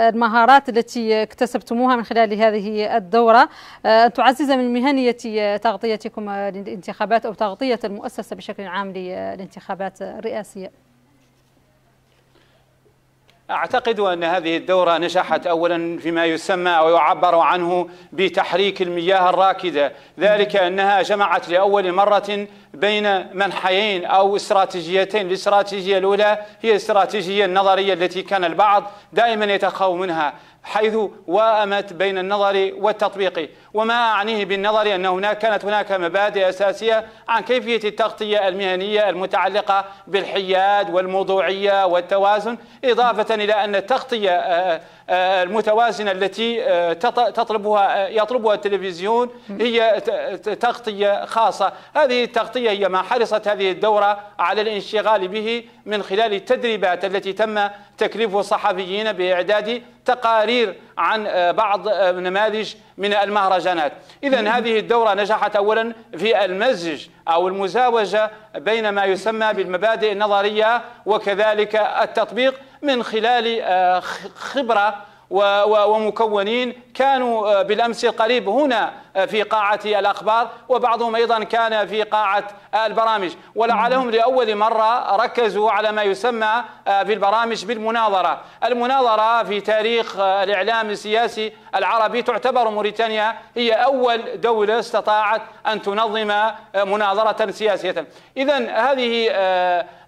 المهارات التي اكتسبتموها من خلال هذه الدورة؟ أن تعزز من مهنية تغطيتكم للانتخابات أو تغطية المؤسسة بشكل عام للانتخابات الرئاسية أعتقد أن هذه الدورة نجحت أولا فيما يسمى أو يعبر عنه بتحريك المياه الراكدة. ذلك أنها جمعت لأول مرة بين منحيين أو استراتيجيتين. الاستراتيجية الأولى هي الاستراتيجية النظرية التي كان البعض دائما يتخوف منها. حيث وامت بين النظر والتطبيق. وما أعنيه بالنظر أن هناك كانت هناك مبادئ أساسية عن كيفية التغطية المهنية المتعلقة بالحياد والموضوعية والتوازن إضافة إلى أن التغطية آه، آه، المتوازنة التي آه، تطلبها يطلبها التلفزيون هي تغطية خاصة. هذه التغطية هي ما حرصت هذه الدورة على الانشغال به من خلال التدريبات التي تم تكليف الصحفيين بإعداد تقارير عن آه، بعض آه، نماذج من المهرجانات. إذا هذه الدورة نجحت أولا في المزج أو المزاوجة بين ما يسمى بالمبادئ النظرية وكذلك التطبيق من خلال آه، خبرة ومكونين كانوا آه، بالأمس القريب هنا آه، في قاعة الأخبار وبعضهم أيضا كان في قاعة البرامج. ولعلهم لأول مرة ركزوا على ما يسمى آه، في البرامج بالمناظرة، المناظرة في تاريخ الإعلام السياسي العربي تعتبر موريتانيا هي أول دولة استطاعت أن تنظم مناظرة سياسية، اذا هذه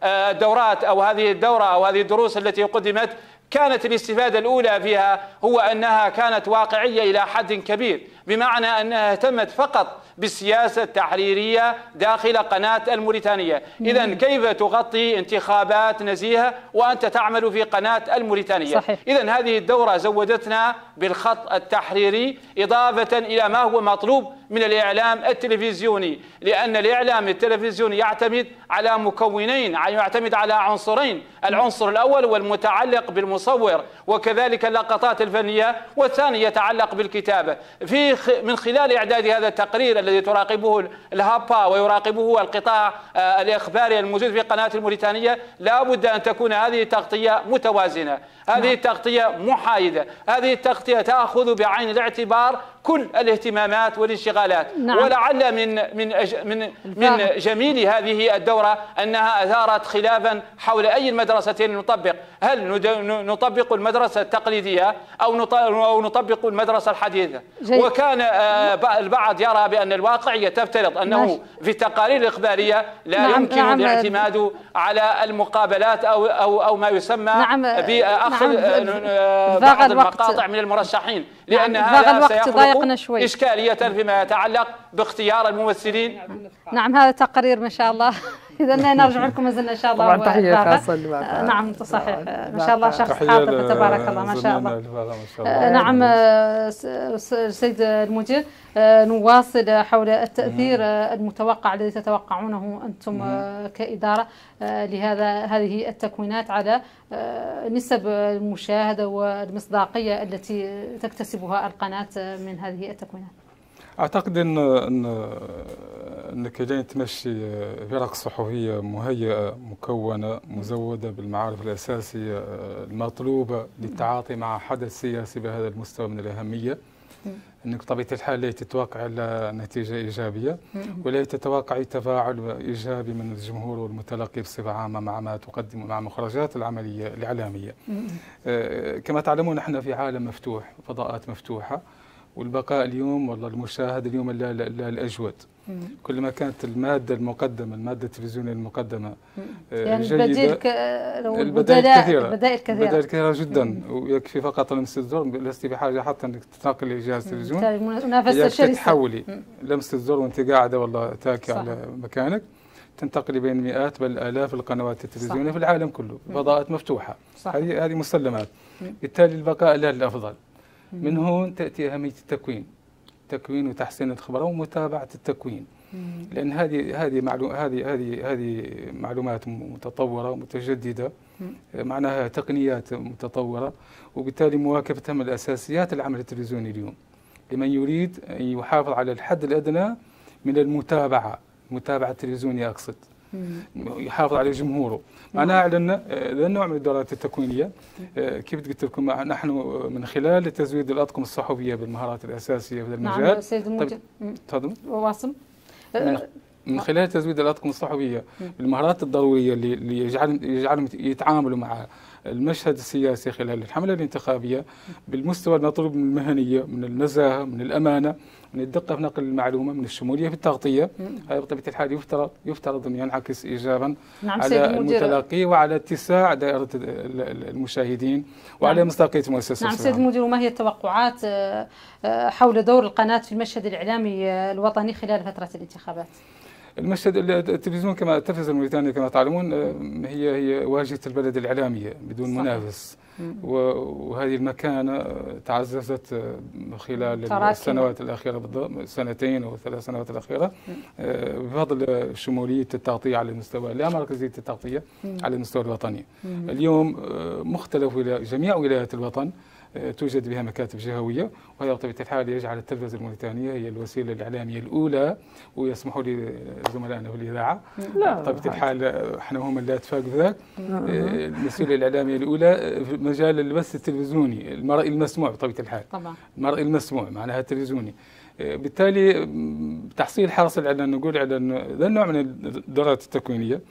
الدورات أو هذه الدورة أو هذه الدروس التي قدمت كانت الاستفادة الأولى فيها هو أنها كانت واقعية إلى حد كبير. بمعنى أنها اهتمت فقط بالسياسة التحريرية داخل قناة الموريتانية. إذا كيف تغطي انتخابات نزيهة وأنت تعمل في قناة الموريتانية؟ إذا هذه الدورة زودتنا بالخط التحريري إضافة إلى ما هو مطلوب من الإعلام التلفزيوني لأن الإعلام التلفزيوني يعتمد على مكونين يعتمد على عنصرين العنصر الأول هو المتعلق بالمصور وكذلك اللقطات الفنية والثاني يتعلق بالكتابة. في من خلال إعداد هذا التقرير الذي تراقبه الهابا ويراقبه القطاع آه، الإخباري الموجود في قناة الموريتانية لا بد أن تكون هذه التغطية متوازنة هذه نعم. التغطية محايدة هذه التغطية تأخذ بعين الاعتبار كل الاهتمامات والانشغالات نعم. ولعل من من من من جميل هذه الدورة أنها أثارت خلافا حول أي المدرستين نطبق هل نطبق المدرسة التقليدية أو نطبق المدرسة الحديثة جيد. وكان آه، البعض يرى بأن الواقعيه تفترض أنه ماشي. في التقارير الاخباريه لا نعم. يمكن نعم. الاعتماد على المقابلات أو أو أو ما يسمى نعم. بأخذ نعم. آه، بعض المقاطع من المرشحين لأن نعم. هذا سيخلق ضيقنا شوي. إشكالية فيما يتعلق باختيار الممثلين. نعم هذا تقرير ما شاء الله. إذا نرجع لكم مازلنا إن شاء الله طبعا تحية خاصه نعم صحيح ما شاء الله شخص حاضر تبارك الله ما شاء الله. نعم سيد المدير. نواصل حول التأثير المتوقع الذي تتوقعونه أنتم كإدارة لهذا هذه التكوينات على نسب المشاهدة والمصداقية التي تكتسبها القناة من هذه التكوينات. أعتقد ان ان انك جاي تمشي فرق صحفيه مهيئة مكونة مزودة بالمعارف الأساسية المطلوبة للتعاطي مع حدث سياسي بهذا المستوى من الأهمية. إنك بطبيعه الحال لا تتوقع على نتيجة إيجابية ولا تتوقع تفاعل إيجابي من الجمهور والمتلقي بصفة عامة مع ما تقدم مع مخرجات العملية الإعلامية. آه، كما تعلمون إحنا في عالم مفتوح فضاءات مفتوحة. والبقاء اليوم والله المشاهد اليوم لا, لا, لا الأجود. كلما كانت المادة المقدمة المادة التلفزيونية المقدمة آه، يعني جيدة البدائل كثيرة. البدائل كثيرة. البدائل كثيرة جدا. ويكفي فقط لمس الزر لست بحاجة حتى أنك تنقل جهاز التلفزيون. منافسة شرسة تحولي لمس الزر وانت قاعدة والله تاكي صح. على مكانك. تنتقلي بين مئات بل آلاف القنوات التلفزيونية في العالم كله. فضاءات مفتوحة. هذه هذه مسلمات. بالتالي البقاء لا الأفضل من هون تأتي أهمية التكوين. تكوين وتحسين الخبرة ومتابعة التكوين. لأن هذه هذه هذه هذه هذه معلومات متطورة ومتجددة. معناها تقنيات متطورة. وبالتالي مواكبتها من الأساسيات العمل التلفزيوني اليوم. لمن يريد أن يحافظ على الحد الأدنى من المتابعة. المتابعه التلفزيونيه أقصد. يحافظ على جمهوره. معناها اعلنا ذا النوع من الدورات التكوينية. آه، كيف قلت لكم نحن من خلال تزويد الأطقم الصحفية بالمهارات الأساسية في المجال. نعم سيد الموجب طيب تفضل. واصم من, من خلال تزويد الأطقم الصحفية بالمهارات الضرورية اللي يجعل يجعلهم يتعاملوا مع المشهد السياسي خلال الحملة الانتخابية بالمستوى المطلوب من المهنية من النزاهة من الأمانة من الدقة في نقل المعلومة من الشمولية في التغطية. هذا بطبيعة الحال يفترض يفترض أن ينعكس إيجابا نعم على المتلقي وعلى اتساع دائرة المشاهدين وعلى نعم. مصداقية المؤسسة نعم سيد المدير وما هي التوقعات آه، آه، حول دور القناة في المشهد الإعلامي آه، الوطني خلال فترة الانتخابات؟ المشهد التلفزيون كما التلفزيون الموريتاني كما تعلمون هي هي واجهة البلد الإعلامية بدون صحيح. منافس. وهذه المكانة تعززت خلال السنوات الأخيرة بالضبط سنتين أو ثلاث سنوات الأخيرة. بفضل شمولية التغطية على المستوى لا مركزيه التغطية على المستوى الوطني. اليوم مختلف جميع ولايات الوطن. توجد بها مكاتب جهوية وهذا بطبيعة الحال يجعل التلفزة الموريتانية هي الوسيلة الإعلامية الأولى ويسمحوا لي زملائنا في الإذاعة بطبيعة الحال إحنا هم لا اتفاق ذاك. الوسيلة الإعلامية الأولى في مجال البث التلفزيوني المرئي المسموع بطبيعة الحال. طبعا. المرئي المسموع معناها التلفزيوني. بالتالي تحصيل حاصل على نقول على ذا النوع من الدورات التكوينية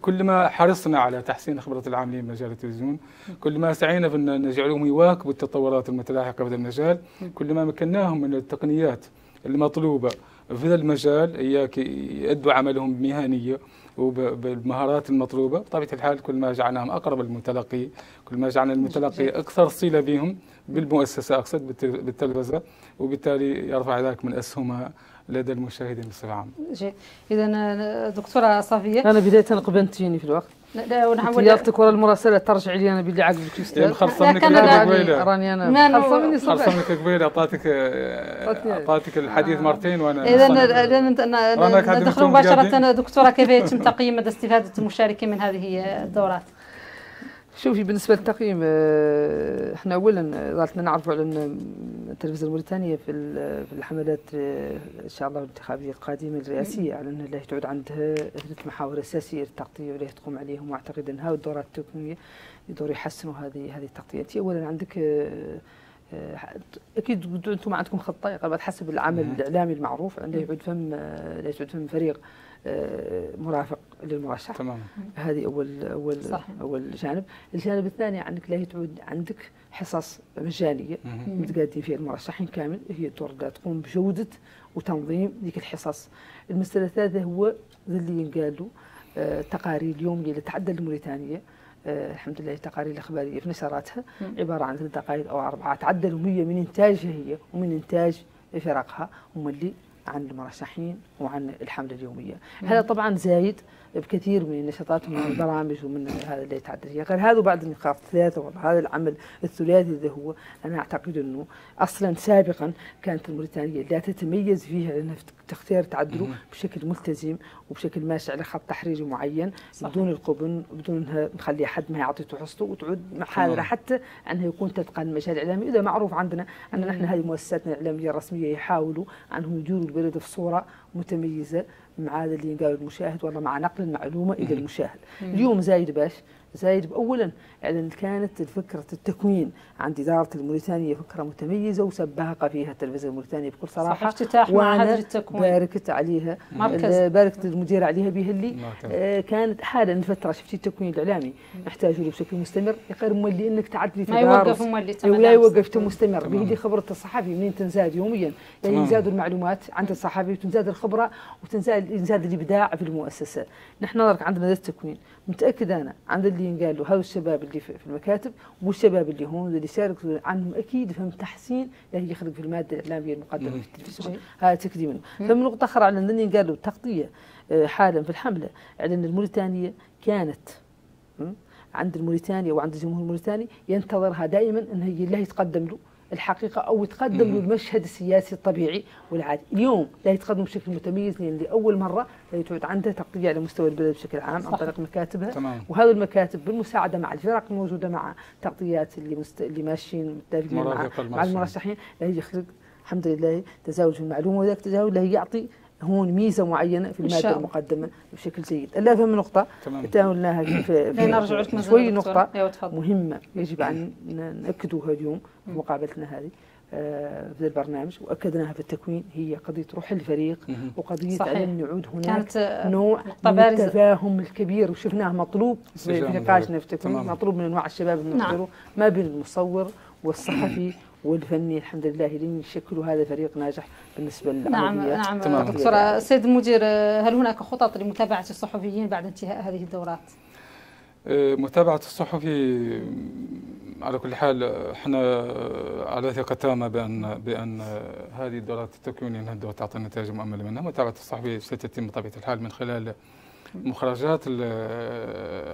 كلما حرصنا على تحسين خبرة العاملين مجال التلفزيون كلما سعينا في أن نجعلهم يواكبوا التطورات المتلاحقة في هذا المجال كلما مكناهم من التقنيات المطلوبة في المجال إياك يؤدوا عملهم بمهنية. وبالمهارات المطلوبة. بطبيعة الحال كل ما جعلناهم أقرب للمتلقي كل ما جعلنا المتلقي أكثر صلة بهم بالمؤسسة أقصد بالتلفزة. وبالتالي يرفع ذلك من اسهمها لدى المشاهدين بصفة عامة. جيد، اذا دكتورة صافيه أنا بداية قبنتيني في الوقت. طيارتك ورا المراسلة ترجع لي أنا باللي عقبك أستاذ يعني خلص منك قبيلة. راني أنا. خلص مني خلص منك قبيلة. اعطيتك اعطيتك الحديث مرتين وأنا اذا اذا ندخل مباشرة دكتورة كيف يتم تقييم مدى استفادة المشاركين من هذه الدورات؟ شوفي بالنسبة للتقييم آه، إحنا اولا ظلتنا نعرفوا على إن التلفزيون الموريتانية في في الحملات آه، إن شاء الله الانتخابية القادمة الرئاسية على ان الله تعود عندها ثلاث محاور أساسية للتغطية واللي تقوم عليهم وأعتقد إنها الدورات التكوينيه يدور يحسنوا هذه هذه التغطية. انت اولا عندك آه، أكيد أنتم عندكم خطة حسب العمل الإعلامي المعروف عنده يعود فم لا يعود فم فريق. مرافق للمرشح. تمام هذه أول أول صحيح. أول جانب. الجانب الثاني عندك لا تعود عندك حصص مجانية متقادين فيها المرشحين كامل. هي الدور اللي تقوم بجودة وتنظيم ذيك الحصص. المسألة الثالثة هو اللي ينقالوا آه تقارير اليوميه اللي تعدل الموريتانية. آه الحمد لله التقارير الإخبارية في نشراتها. عبارة عن ثلاث دقائق أو أربعة. تعدلوا هي من إنتاجها هي ومن إنتاج فرقها هم اللي عن المرشحين وعن الحملة اليومية. هذا طبعا زايد بكثير من النشاطات ومن البرامج ومن هذا اللي يتعدى فيها غير هذا بعد النقاط الثلاثة والله هذا العمل الثلاثي ذا هو أنا أعتقد أنه أصلا سابقا كانت الموريتانية لا تتميز فيها لأنها تختار تعدله بشكل ملتزم وبشكل ماشي على خط تحريري معين صحيح. بدون القبن بدون إنها نخلي حد ما يعطي تحصته وتعود محاضره حتى أنها يكون تتقن المجال الإعلامي. اذا معروف عندنا أن نحن هذه مؤسساتنا الإعلامية الرسمية يحاولوا أنهم يديروا البلد في صورة متميزة مع هذا اللي قال المشاهد والله مع نقل المعلومة إلى المشاهد. اليوم زايد باش زايد اولا يعني كانت فكره التكوين عند إدارة الموريتانية فكرة متميزة وسباقة فيها التلفزيون الموريتاني بكل صراحة. صح افتتاح معهد التكوين. باركت عليها مركز. باركت المدير عليها بها اللي آه كانت حاله من فترة شفتي التكوين الإعلامي؟ نحتاج له بشكل مستمر. غير مولي إنك تعدلي ما يوقف مولي ولا يوقف مستمر. به اللي خبرة الصحفي منين تنزاد يوميا؟ يعني ينزاد المعلومات عند الصحفي وتنزاد الخبرة وتنزاد ينزاد الإبداع في المؤسسة. نحن عندنا التكوين. متاكد أنا عند اللي ينقال له هذا الشباب اللي في المكاتب والشباب اللي هون اللي شاركوا عنهم أكيد فهم تحسين اللي يخرج في المادة الإعلامية المقدمة في التلفزيون. هذا تكدي منه. فمن نقطة أخرى على اللي قال له التغطية آه، حالا في الحملة على أن الموريتانية كانت عند الموريتانيا وعند الجمهور الموريتاني ينتظرها دائما أن هي الله يتقدم له. الحقيقة أو يتقدم للمشهد السياسي الطبيعي والعادي. اليوم لا يتقدم بشكل متميز لأن لأول مرة لا يتعود عنده تغطيه على مستوى البلد بشكل عام عن طريق مكاتبها تمام. وهذه المكاتب بالمساعدة مع الفرق الموجودة مع تغطيات اللي مست... اللي ماشيين متفقين مع, مع المرشحين. لا يخلق الحمد لله تزاوج المعلومة وذاك التزاوج له يعطي هون ميزة معينة في المادة المقدمة بشكل جيد. الا فهم نقطة تناولناها في, في شوي نقطة مهمة يجب أن ناكدوها اليوم في مقابلتنا هذه آه، في البرنامج. وأكدناها في التكوين هي قضية روح الفريق وقضية أن يعود هناك نوع من التفاهم الكبير وشفناه مطلوب في نقاشنا في التكوين مطلوب من أنواع الشباب انه نعم. ما بين المصور والصحفي [clears throat] والفني الحمد لله لين يشكلوا هذا فريق ناجح بالنسبة للعمليات نعم نعم. دكتوره سيد المدير هل هناك خطط لمتابعة الصحفيين بعد انتهاء هذه الدورات؟ أه، متابعة الصحفي على كل حال إحنا على ثقة تامة بأن بأن هذه الدورات التكوينية إنها الدورات تعطي النتائج المؤملة منها، متابعة الصحفي ستتم بطبيعة الحال من خلال مخرجات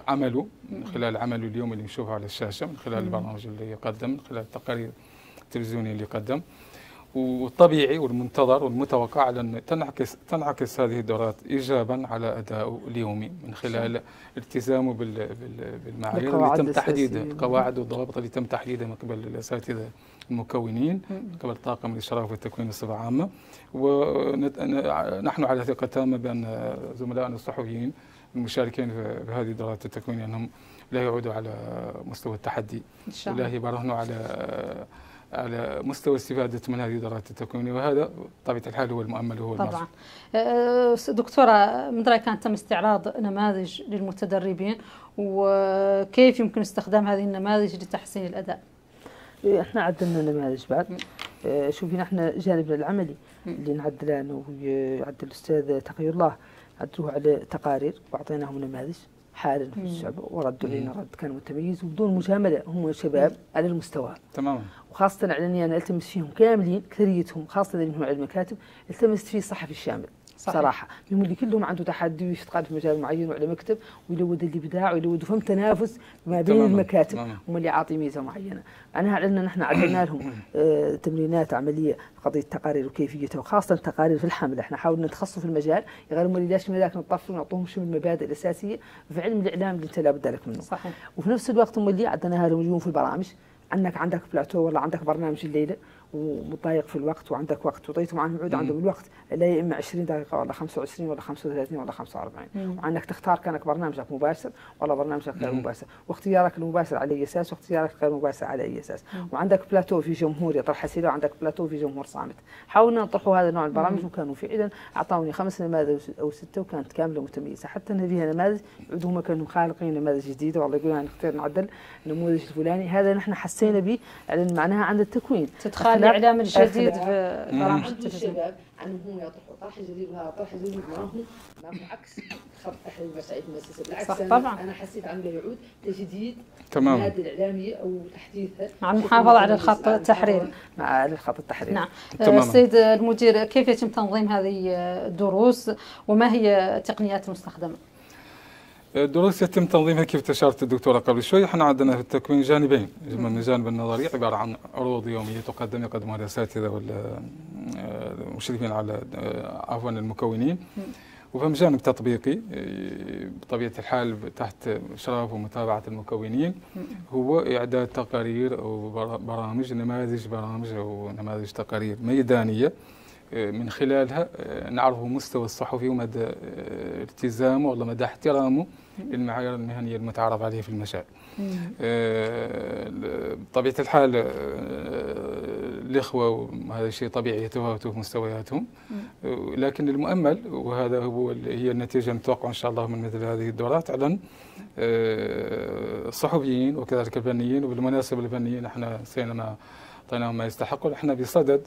عمله من خلال عمله اليوم اللي نشوفه على الشاشة من خلال البرامج اللي يقدم من خلال التقارير التلفزيوني اللي قدم والطبيعي والمنتظر والمتوقع أن تنعكس تنعكس هذه الدورات إيجابا على أدائه اليومي من خلال التزامه بالمعايير اللي تم تحديدها القواعد والضوابط اللي تم تحديدها من قبل الأساتذة المكونين من قبل طاقم الإشراف والتكوين الصفة عامة. ونحن على ثقة تامة بأن زملائنا الصحفيين المشاركين في هذه الدورات التكوينية أنهم لا يعودوا على مستوى التحدي. إن شاء الله. ولا يبرهنوا على على مستوى استفادة من هذه الدورات التكوينية. وهذا بطبيعة الحال هو المؤمل وهو طبعا. أه، دكتورة من رأيك كان تم استعراض نماذج للمتدربين وكيف يمكن استخدام هذه النماذج لتحسين الأداء؟ إيه، إحنا عدلنا نماذج بعد. أه، شوفي نحن جانبنا العملي اللي نعدله أنا ويعدل الأستاذ تقي الله عدلوه على تقارير وأعطيناهم نماذج. حالا في الشعب وردوا علينا رد كان متميز وبدون مجاملة هم شباب على المستوى. تماما. وخاصة على إني أنا ألتمس فيهم كاملين اكثريتهم خاصة اللي على المكاتب التمست فيه الصحفي الشامل. صحيح. صراحة. اللي كلهم عنده تحدي ويشتغل في مجال معين وعلى مكتب ويلود الابداع ويلود فهم تنافس ما بين تمام. المكاتب هم اللي عاطي ميزة معينة. معناها ان نحن عدلنا لهم [clears throat] آه تمرينات عملية قضية التقارير وكيفيتها وخاصة التقارير في الحمل إحنا حاولنا نتخصصوا في المجال غير هم ليش من ذاك نطفل ونعطوهم شو المبادئ الأساسية في علم الإعلام اللي أنت لابد لك منه. صحيح. وفي نفس الوقت هم اللي عدناها لهم في البرامج. عندك عندك بلاتو ولا عندك برنامج الليلة. ومضايق في الوقت وعندك وقت. وضيتهم عنهم عود عندهم الوقت لا يا إما 20 دقيقة ولا 25 ولا 35 ولا 45 وعندك تختار كانك برنامجك مباشر ولا برنامجك غير مباشر. واختيارك المباشر على اي أساس واختيارك غير مباشر على اي أساس مم. وعندك بلاتو في جمهور يطرح اسئله وعندك بلاتو في جمهور صامت. حاولنا نطرحوا هذا النوع البرامج وكانوا فعلا أعطوني خمس نماذج أو ستة وكانت كاملة متميزة. حتى إن فيها نماذج هم كانوا خالقين نماذج جديدة والله يقولون نختار نعدل النموذج الفلاني. هذا نحن حسينا به على معناها عند التكوين. تدخل الإعلام الجديد في برامج التلفزيون. عنهم هم يطرحوا طرح جديد وهذا طرح جديد معهم معهم عكس خط تحرير مسائل المؤسسه بالعكس صح طبعا. أنا حسيت عنه يعود تجديد تمام الماده الاعلاميه أو تحديثها مع المحافظة على الخط التحريري مع الخط التحريري نعم. السيد المدير كيف يتم تنظيم هذه الدروس؟ وما هي التقنيات المستخدمه؟ الدروس يتم تنظيمها كيف اشارت الدكتورة قبل شوي. إحنا عندنا في التكوين جانبين من الجانب النظري عبارة عن عروض يومية تقدم يقدمها الأساتذة والمشرفين على عفوا المكونين. وفهم جانب تطبيقي بطبيعة الحال تحت إشراف ومتابعة المكونين. هو إعداد تقارير أو برامج نماذج برامج أو نماذج تقارير ميدانية. من خلالها نعرف مستوى الصحفي ومدى التزامه ولا مدى احترامه للمعايير المهنية المتعارف عليها في المجال بطبيعة الحال الإخوة وهذا شيء طبيعي يتفاوتوا في مستوياتهم. لكن المؤمل وهذا هو هي النتيجة المتوقعة إن شاء الله من مثل هذه الدورات على الصحفيين وكذلك الفنيين وبالمناسبة الفنيين إحنا سينما أعطيناهم ما يستحقوا إحنا بصدد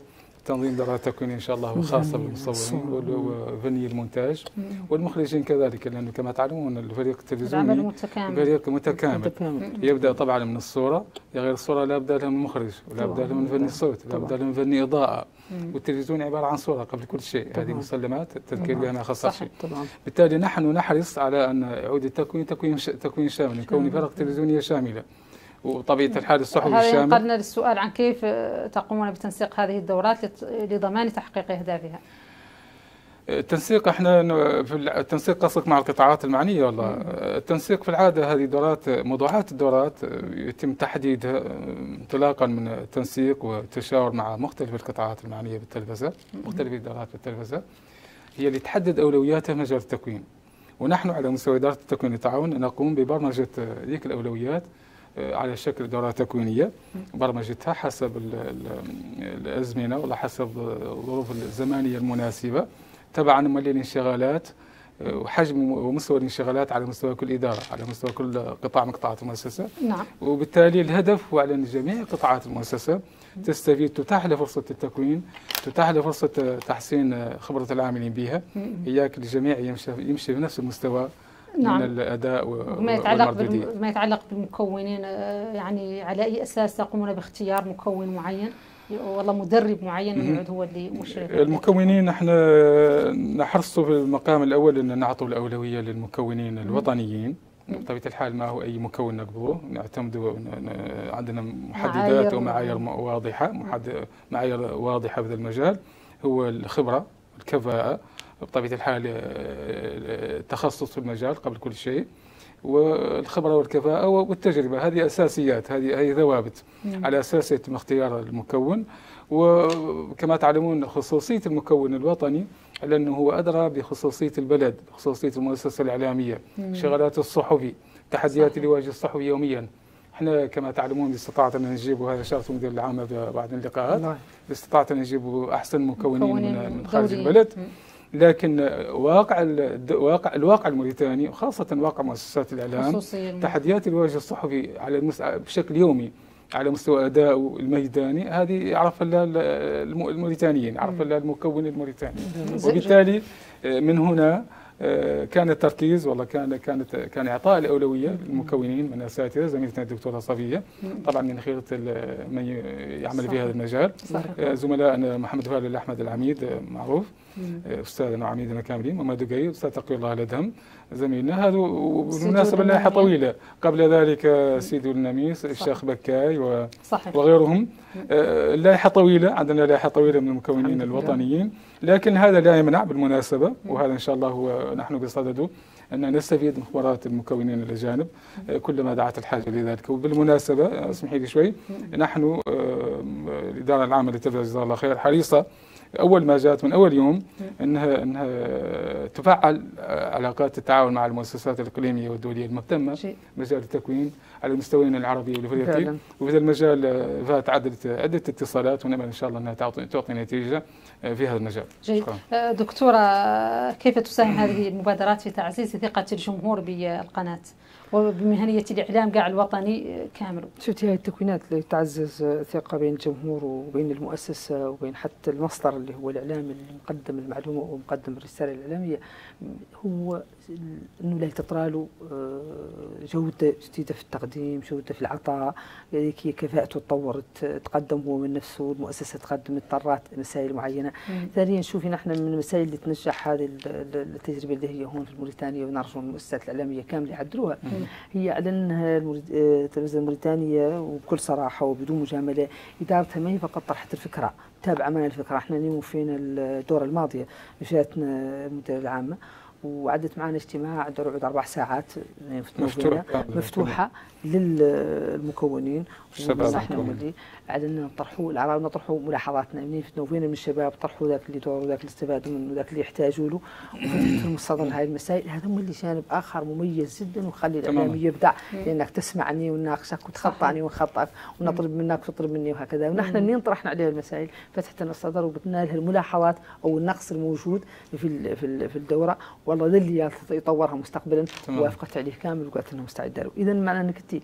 تنظيم دورات تكوينيه إن شاء الله خاصة بالمصورين وفني المونتاج والمخرجين كذلك لأنه كما تعلمون الفريق التلفزيوني متكامل. فريق متكامل, متكامل. يبدأ طبعا من الصورة غير الصورة لا بد لها من مخرج ولا بد لها من فني الصوت لا بد لها من فني إضاءة. والتلفزيون عبارة عن صورة قبل كل شيء. هذه مسلمات التذكير بها ما خص شيء. بالتالي نحن نحرص على أن يعود التكوين تكوين تكوين شامل كون فرق تلفزيونيه شاملة. وطبيعة الحال الصحفي هذا الشامل ينقلنا للسؤال عن كيف تقومون بتنسيق هذه الدورات لضمان تحقيق أهدافها؟ التنسيق إحنا في التنسيق قصدك مع القطاعات المعنية والله. التنسيق في العادة هذه دورات موضوعات الدورات يتم تحديدها انطلاقا من التنسيق والتشاور مع مختلف القطاعات المعنية بالتلفزة مختلف الإدارات بالتلفزة. هي اللي تحدد أولوياتها في مجال التكوين. ونحن على مستوى إدارة التكوين والتعاون نقوم ببرمجة ذيك الأولويات. على شكل دورات تكوينيه برمجتها حسب الأزمنة ولا حسب الظروف الزمانيه المناسبة. تبعا ملي الانشغالات آه، وحجم ومستوى الانشغالات على مستوى كل إدارة على مستوى كل قطاع من قطاعات المؤسسة. نعم. وبالتالي الهدف هو على أن جميع قطاعات المؤسسة. تستفيد تتاح لها فرصة التكوين تتاح لها فرصة تحسين خبرة العاملين بها. إياك الجميع يمشي, يمشي بنفس المستوى. نعم. من الاداء وما يتعلق ما يتعلق بالمكونين آه، يعني على أي أساس تقومون باختيار مكون معين؟ والله مدرب معين هو اللي مشرف. المكونين إحنا نحرص في المقام الأول أن نعطوا الأولوية للمكونين الوطنيين. بطبيعة الحال ما هو أي مكون نقبضه نعتمد عندنا محددات ومعايير واضحة معايير واضحة في المجال. هو الخبرة الكفاءة بطبيعة الحال التخصص في المجال قبل كل شيء والخبرة والكفاءة والتجربة. هذه أساسيات هذه هذه ثوابت على أساس يتم اختيار المكون. وكما تعلمون خصوصية المكون الوطني لأنه هو أدرى بخصوصية البلد بخصوصيه المؤسسة الإعلامية شغلات الصحفي التحديات اللي يواجه الصحفي يوميا. إحنا كما تعلمون استطعت أن نجيب وهذا شرط مدير العام بعد اللقاءات نعم. استطعت أن نجيب أحسن مكونين من خارج البلد. لكن واقع الواقع الواقع الموريتاني خاصه واقع مؤسسات الإعلام تحديات الواجهه الصحفي على بشكل يومي على مستوى أداء الميداني هذه يعرف الموريتانيين يعرف المكون الموريتاني. وبالتالي من هنا آه، كان التركيز والله كان كانت كان إعطاء الأولوية للمكونين من اساتذه زميلتنا الدكتورة صفية. طبعا من خيرة من يعمل في هذا المجال. آه، زملائنا محمد فالل احمد العميد آه، معروف. أستاذنا وعميدنا كاملين وما دقي أستاذ تقي الله الادهم زميلنا هذا بالمناسبة لائحه طويلة. قبل ذلك سيدي النميس الشيخ بكاي و... صحيح. وغيرهم. اللائحه طويلة عندنا لائحه طويلة من المكونين الوطنيين. لكن هذا لا يمنع بالمناسبة وهذا إن شاء الله هو نحن بصدده أن نستفيد من خبرات المكونين الأجانب كلما دعت الحاجة لذلك وبالمناسبة اسمحي لي شوي نحن الإدارة العامة للتلفزيون جزاها الله خير حريصة أول ما جاءت من أول يوم إنها إنها تفعل علاقات التعاون مع المؤسسات الإقليمية والدولية المهتمة مجال التكوين على المستويين العربي والافريقي وفي المجال فات عدة عدة اتصالات ونامل إن شاء الله إنها تعطي تعطي نتيجة في هذا المجال. جيد. شكرا. دكتورة كيف تساهم هذه المبادرات في تعزيز ثقة الجمهور بالقناة؟ وبمهنية الإعلام قاع الوطني كامل. شفتي هاي التكوينات اللي تعزز ثقة بين الجمهور وبين المؤسسة وبين حتى المصدر اللي هو الإعلام اللي مقدم المعلومة ومقدم الرسالة الإعلامية. هو إنه لا تطرى له آه، جودة جديدة في التقديم جودة في العطاء. هي كفاءته تطورت تقدم هو من نفسه المؤسسة تقدم اضطرات مسائل معينة. ثانيا شوفي نحن من المسائل اللي تنجح هذه التجربة اللي هي هون في موريتانيا ونرجو المؤسسات الإعلامية كاملة يعدلوها. هي على إنها التلفزيون الموريتانيه وبكل صراحة وبدون مجاملة إدارتها ما هي فقط طرحت الفكرة. تابعه معنا الفكرة. إحنا اليوم فينا الدوره الماضية مشيتنا المديريه العامه وعدت معنا اجتماع ربع أربع ساعات مفتوحه مفتوحة للمكونين على أن نطرحوا الاعراض نطرحوا ملاحظاتنا منين وين من الشباب؟ طرحوا ذاك اللي دور وذاك اللي استفادوا منه وذاك اللي يحتاجوا له. وفتحت الصدر هاي المسائل. هذا هو اللي جانب آخر مميز جدا ويخلي الاعلام يبدع. لأنك تسمعني ونناقشك وتخطئني ونخطئك ونطلب منك وتطلب مني وهكذا. ونحن منين طرحنا عليها المسائل؟ فتحت لنا الصدر وقلنا لها الملاحظات أو النقص الموجود في في الدورة. والله ذا اللي يطورها مستقبلا وأفقت عليه كامل وقالت انها مستعده له. اذا معنى أنك أنت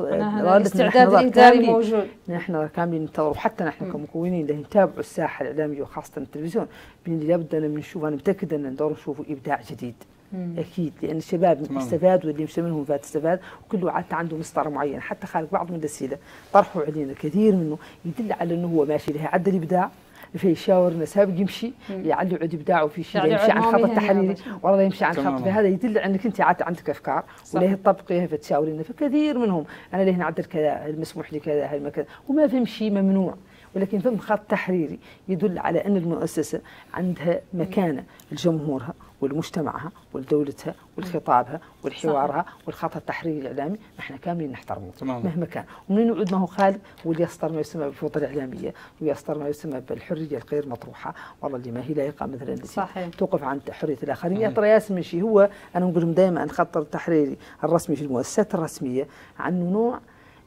الاستعداد الاداري موجود. نحن كاملين نتطور وحتى نحن كمكونين اللي نتابعوا الساحة الإعلامية وخاصة التلفزيون لابد أن نشوف أنا متاكده أن ندور نشوفوا إبداع جديد. مم. أكيد لأن الشباب استفاد واللي مش منهم فات استفاد وكل واحد عنده مسطرة معين حتى خارج بعض من الأسئلة طرحوا علينا كثير منه يدل على إنه هو ماشي له عدل الابداع فيشاور سابق يمشي يعلي عود ابداعه في شيء يمشي عن خط التحريري والله يمشي عن خط فهذا يدل إنك أنت عاد عندك أفكار وليه تطبقيها فتشاورينا فكثير منهم. أنا ليه نعدل كذا المسموح لي كذا هالمكان وما فهم شيء ممنوع. ولكن فهم خط تحريري يدل على أن المؤسسة عندها مكانة لجمهورها. ولمجتمعها ولدولتها ولخطابها ولحوارها والخط التحريري الإعلامي نحن كاملين نحترمه مهما كان. ومن يعود ما هو خالد؟ واللي ما يسمى بالفوضى الإعلامية ويصدر ما يسمى بالحرية الغير مطروحة. والله اللي ما هي لايقة مثلا صحيح. توقف عن حرية الآخرين. ترى ياسم شيء هو؟ أنا نقول لهم دائما الخط التحريري الرسمي في المؤسسات الرسمية عنه نوع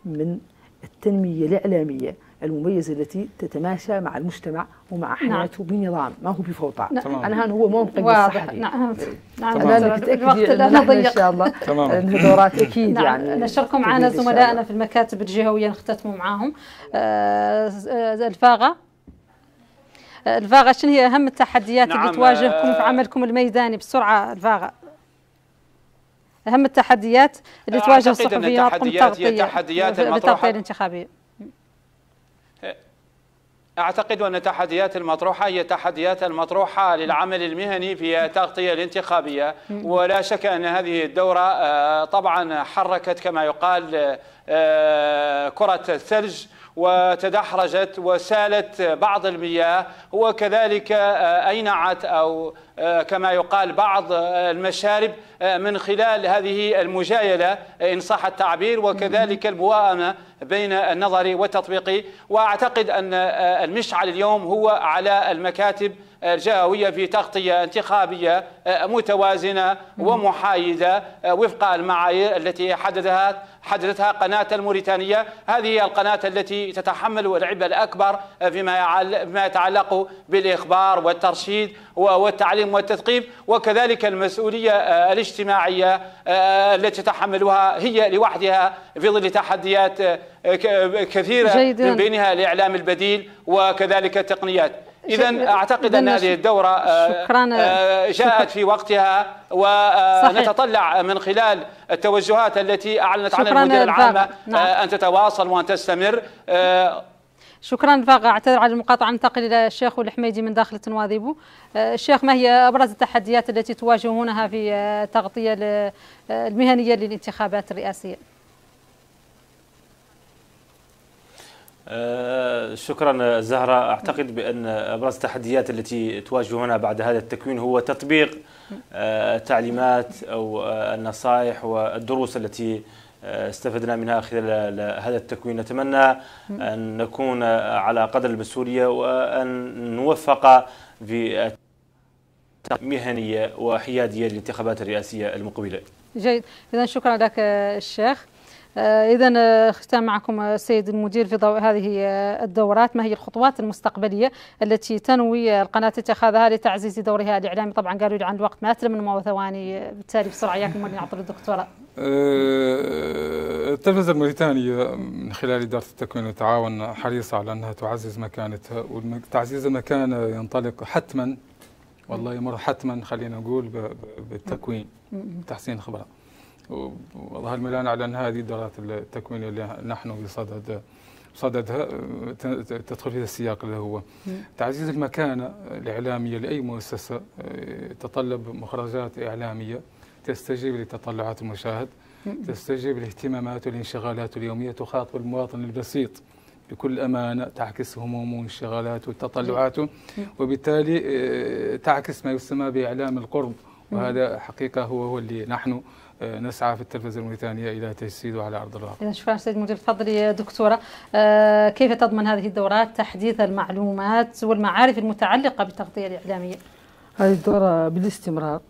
من التنمية الإعلامية. المميزة التي تتماشى مع المجتمع ومع نعم. حياته نعم. بنظام. ما هو بفوضى. نعم. أنا هو منقذ واضح. نعم. نعم. أنا متأكد أن إن شاء الله الدورات أكيد نعم. يعني نشركم معنا زملائنا في المكاتب الجهوية نختتموا معاهم. آه الفاغة. الفاغة شنو هي أهم التحديات نعم. اللي تواجهكم في عملكم الميداني بسرعة؟ الفاغة. أهم التحديات اللي تواجه الصحفيات التحديات تحديات المطروحة الانتخابية. أعتقد أن التحديات المطروحة هي التحديات المطروحة للعمل المهني في التغطية الانتخابية ولا شك أن هذه الدورة آه، طبعا حركت كما يقال آه، كرة الثلج وتدحرجت وسالت بعض المياه وكذلك آه، أينعت أو آه، كما يقال بعض المشارب آه، من خلال هذه المجايلة إن صح التعبير وكذلك المواءمة بين النظري والتطبيقي وأعتقد أن المشعل اليوم هو على المكاتب الجهوية في تغطية انتخابية متوازنة ومحايدة وفق المعايير التي حددها حددتها قناة الموريتانية. هذه هي القناة التي تتحمل العبء الأكبر فيما يتعلق بالإخبار والترشيد والتعليم والتثقيف. وكذلك المسؤولية آه، الاجتماعية آه، التي تتحملها هي لوحدها في ظل تحديات آه، كثيرة من بينها الإعلام البديل وكذلك التقنيات. إذا أعتقد أن هذه الدورة شكرا. جاءت في وقتها ونتطلع من خلال التوجهات التي أعلنت عنها المديرة العامة نعم. أن تتواصل وأن تستمر. شكرا فاغا أعتذر على المقاطعة. ننتقل إلى الشيخ والحميدي من داخل تنواذيبو الشيخ ما هي أبرز التحديات التي تواجهونها في التغطيه المهنية للانتخابات الرئاسية؟ آه، شكرا زهرة. أعتقد بأن أبرز التحديات التي تواجهنا بعد هذا التكوين هو تطبيق آه، أو آه، النصائح والدروس التي استفدنا منها خلال هذا التكوين. نتمنى أن نكون على قدر المسؤولية وأن نوفق في مهنية وحيادية للانتخابات الرئاسية المقبلة. جيد. إذا شكرا لك الشيخ. إذا آه، ختام معكم السيد المدير في ضوء هذه آه، الدورات. ما هي الخطوات المستقبلية التي تنوي القناة اتخاذها لتعزيز دورها؟ الإعلامي طبعا قالوا لي عن الوقت ما من مو ثواني. بالتالي بسرعة اللي نعطي الدكتورة. التلفزة الموريتانية من خلال إدارة التكوين والتعاون حريصة على أنها تعزز مكانتها وتعزيز المكانة ينطلق حتما والله يمر حتما خلينا نقول بالتكوين تحسين الخبرات وظهر الميلان على أن هذه الدورات التكوينية اللي نحن بصدد صددها تدخل في السياق اللي هو. تعزيز المكانة الإعلامية لأي مؤسسة يتطلب مخرجات إعلامية تستجيب لتطلعات المشاهد تستجيب لاهتمامات والانشغالات اليومية تخاطب المواطن البسيط بكل أمانة تعكس همومه وانشغالاته وتطلعاته وبالتالي تعكس ما يسمى بإعلام القرب. وهذا حقيقة هو هو اللي نحن آه، نسعى في التلفزة الموريتانية إلى تجسيده على أرض الواقع. إذا شكرا سيد المدير تفضلي دكتورة آه، كيف تضمن هذه الدورات تحديث المعلومات والمعارف المتعلقة بالتغطية الإعلامية؟ هذه الدورة بالاستمرار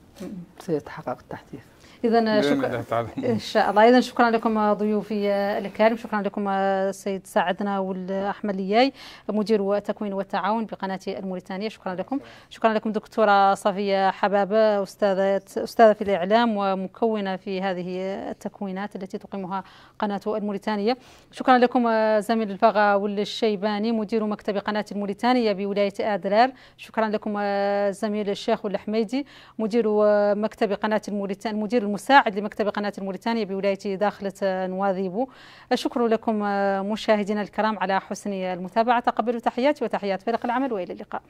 سيتحقق التحديث. اذا شكرا إن شاء الله. اذا شكرا لكم ضيوفي الكرام شكرا لكم السيد سعدنا والاحمد لياي مدير التكوين والتعاون بقناة الموريتانية. شكرا لكم. شكرا لكم دكتورة صفية حبابه استاذه أستاذة في الإعلام ومكونة في هذه التكوينات التي تقيمها قناة الموريتانية. شكرا لكم زميل الفغا والشيباني مدير مكتب قناة الموريتانية بولاية ادرار شكرا لكم زميل الشيخ والحميدي مدير مكتب قناة الموريتانيه مدير المساعد لمكتب قناة الموريتانية بولاية داخلة نواذيبو شكرا لكم مشاهدينا الكرام على حسن المتابعة. تقبلوا تحياتي وتحيات فريق العمل وإلى اللقاء.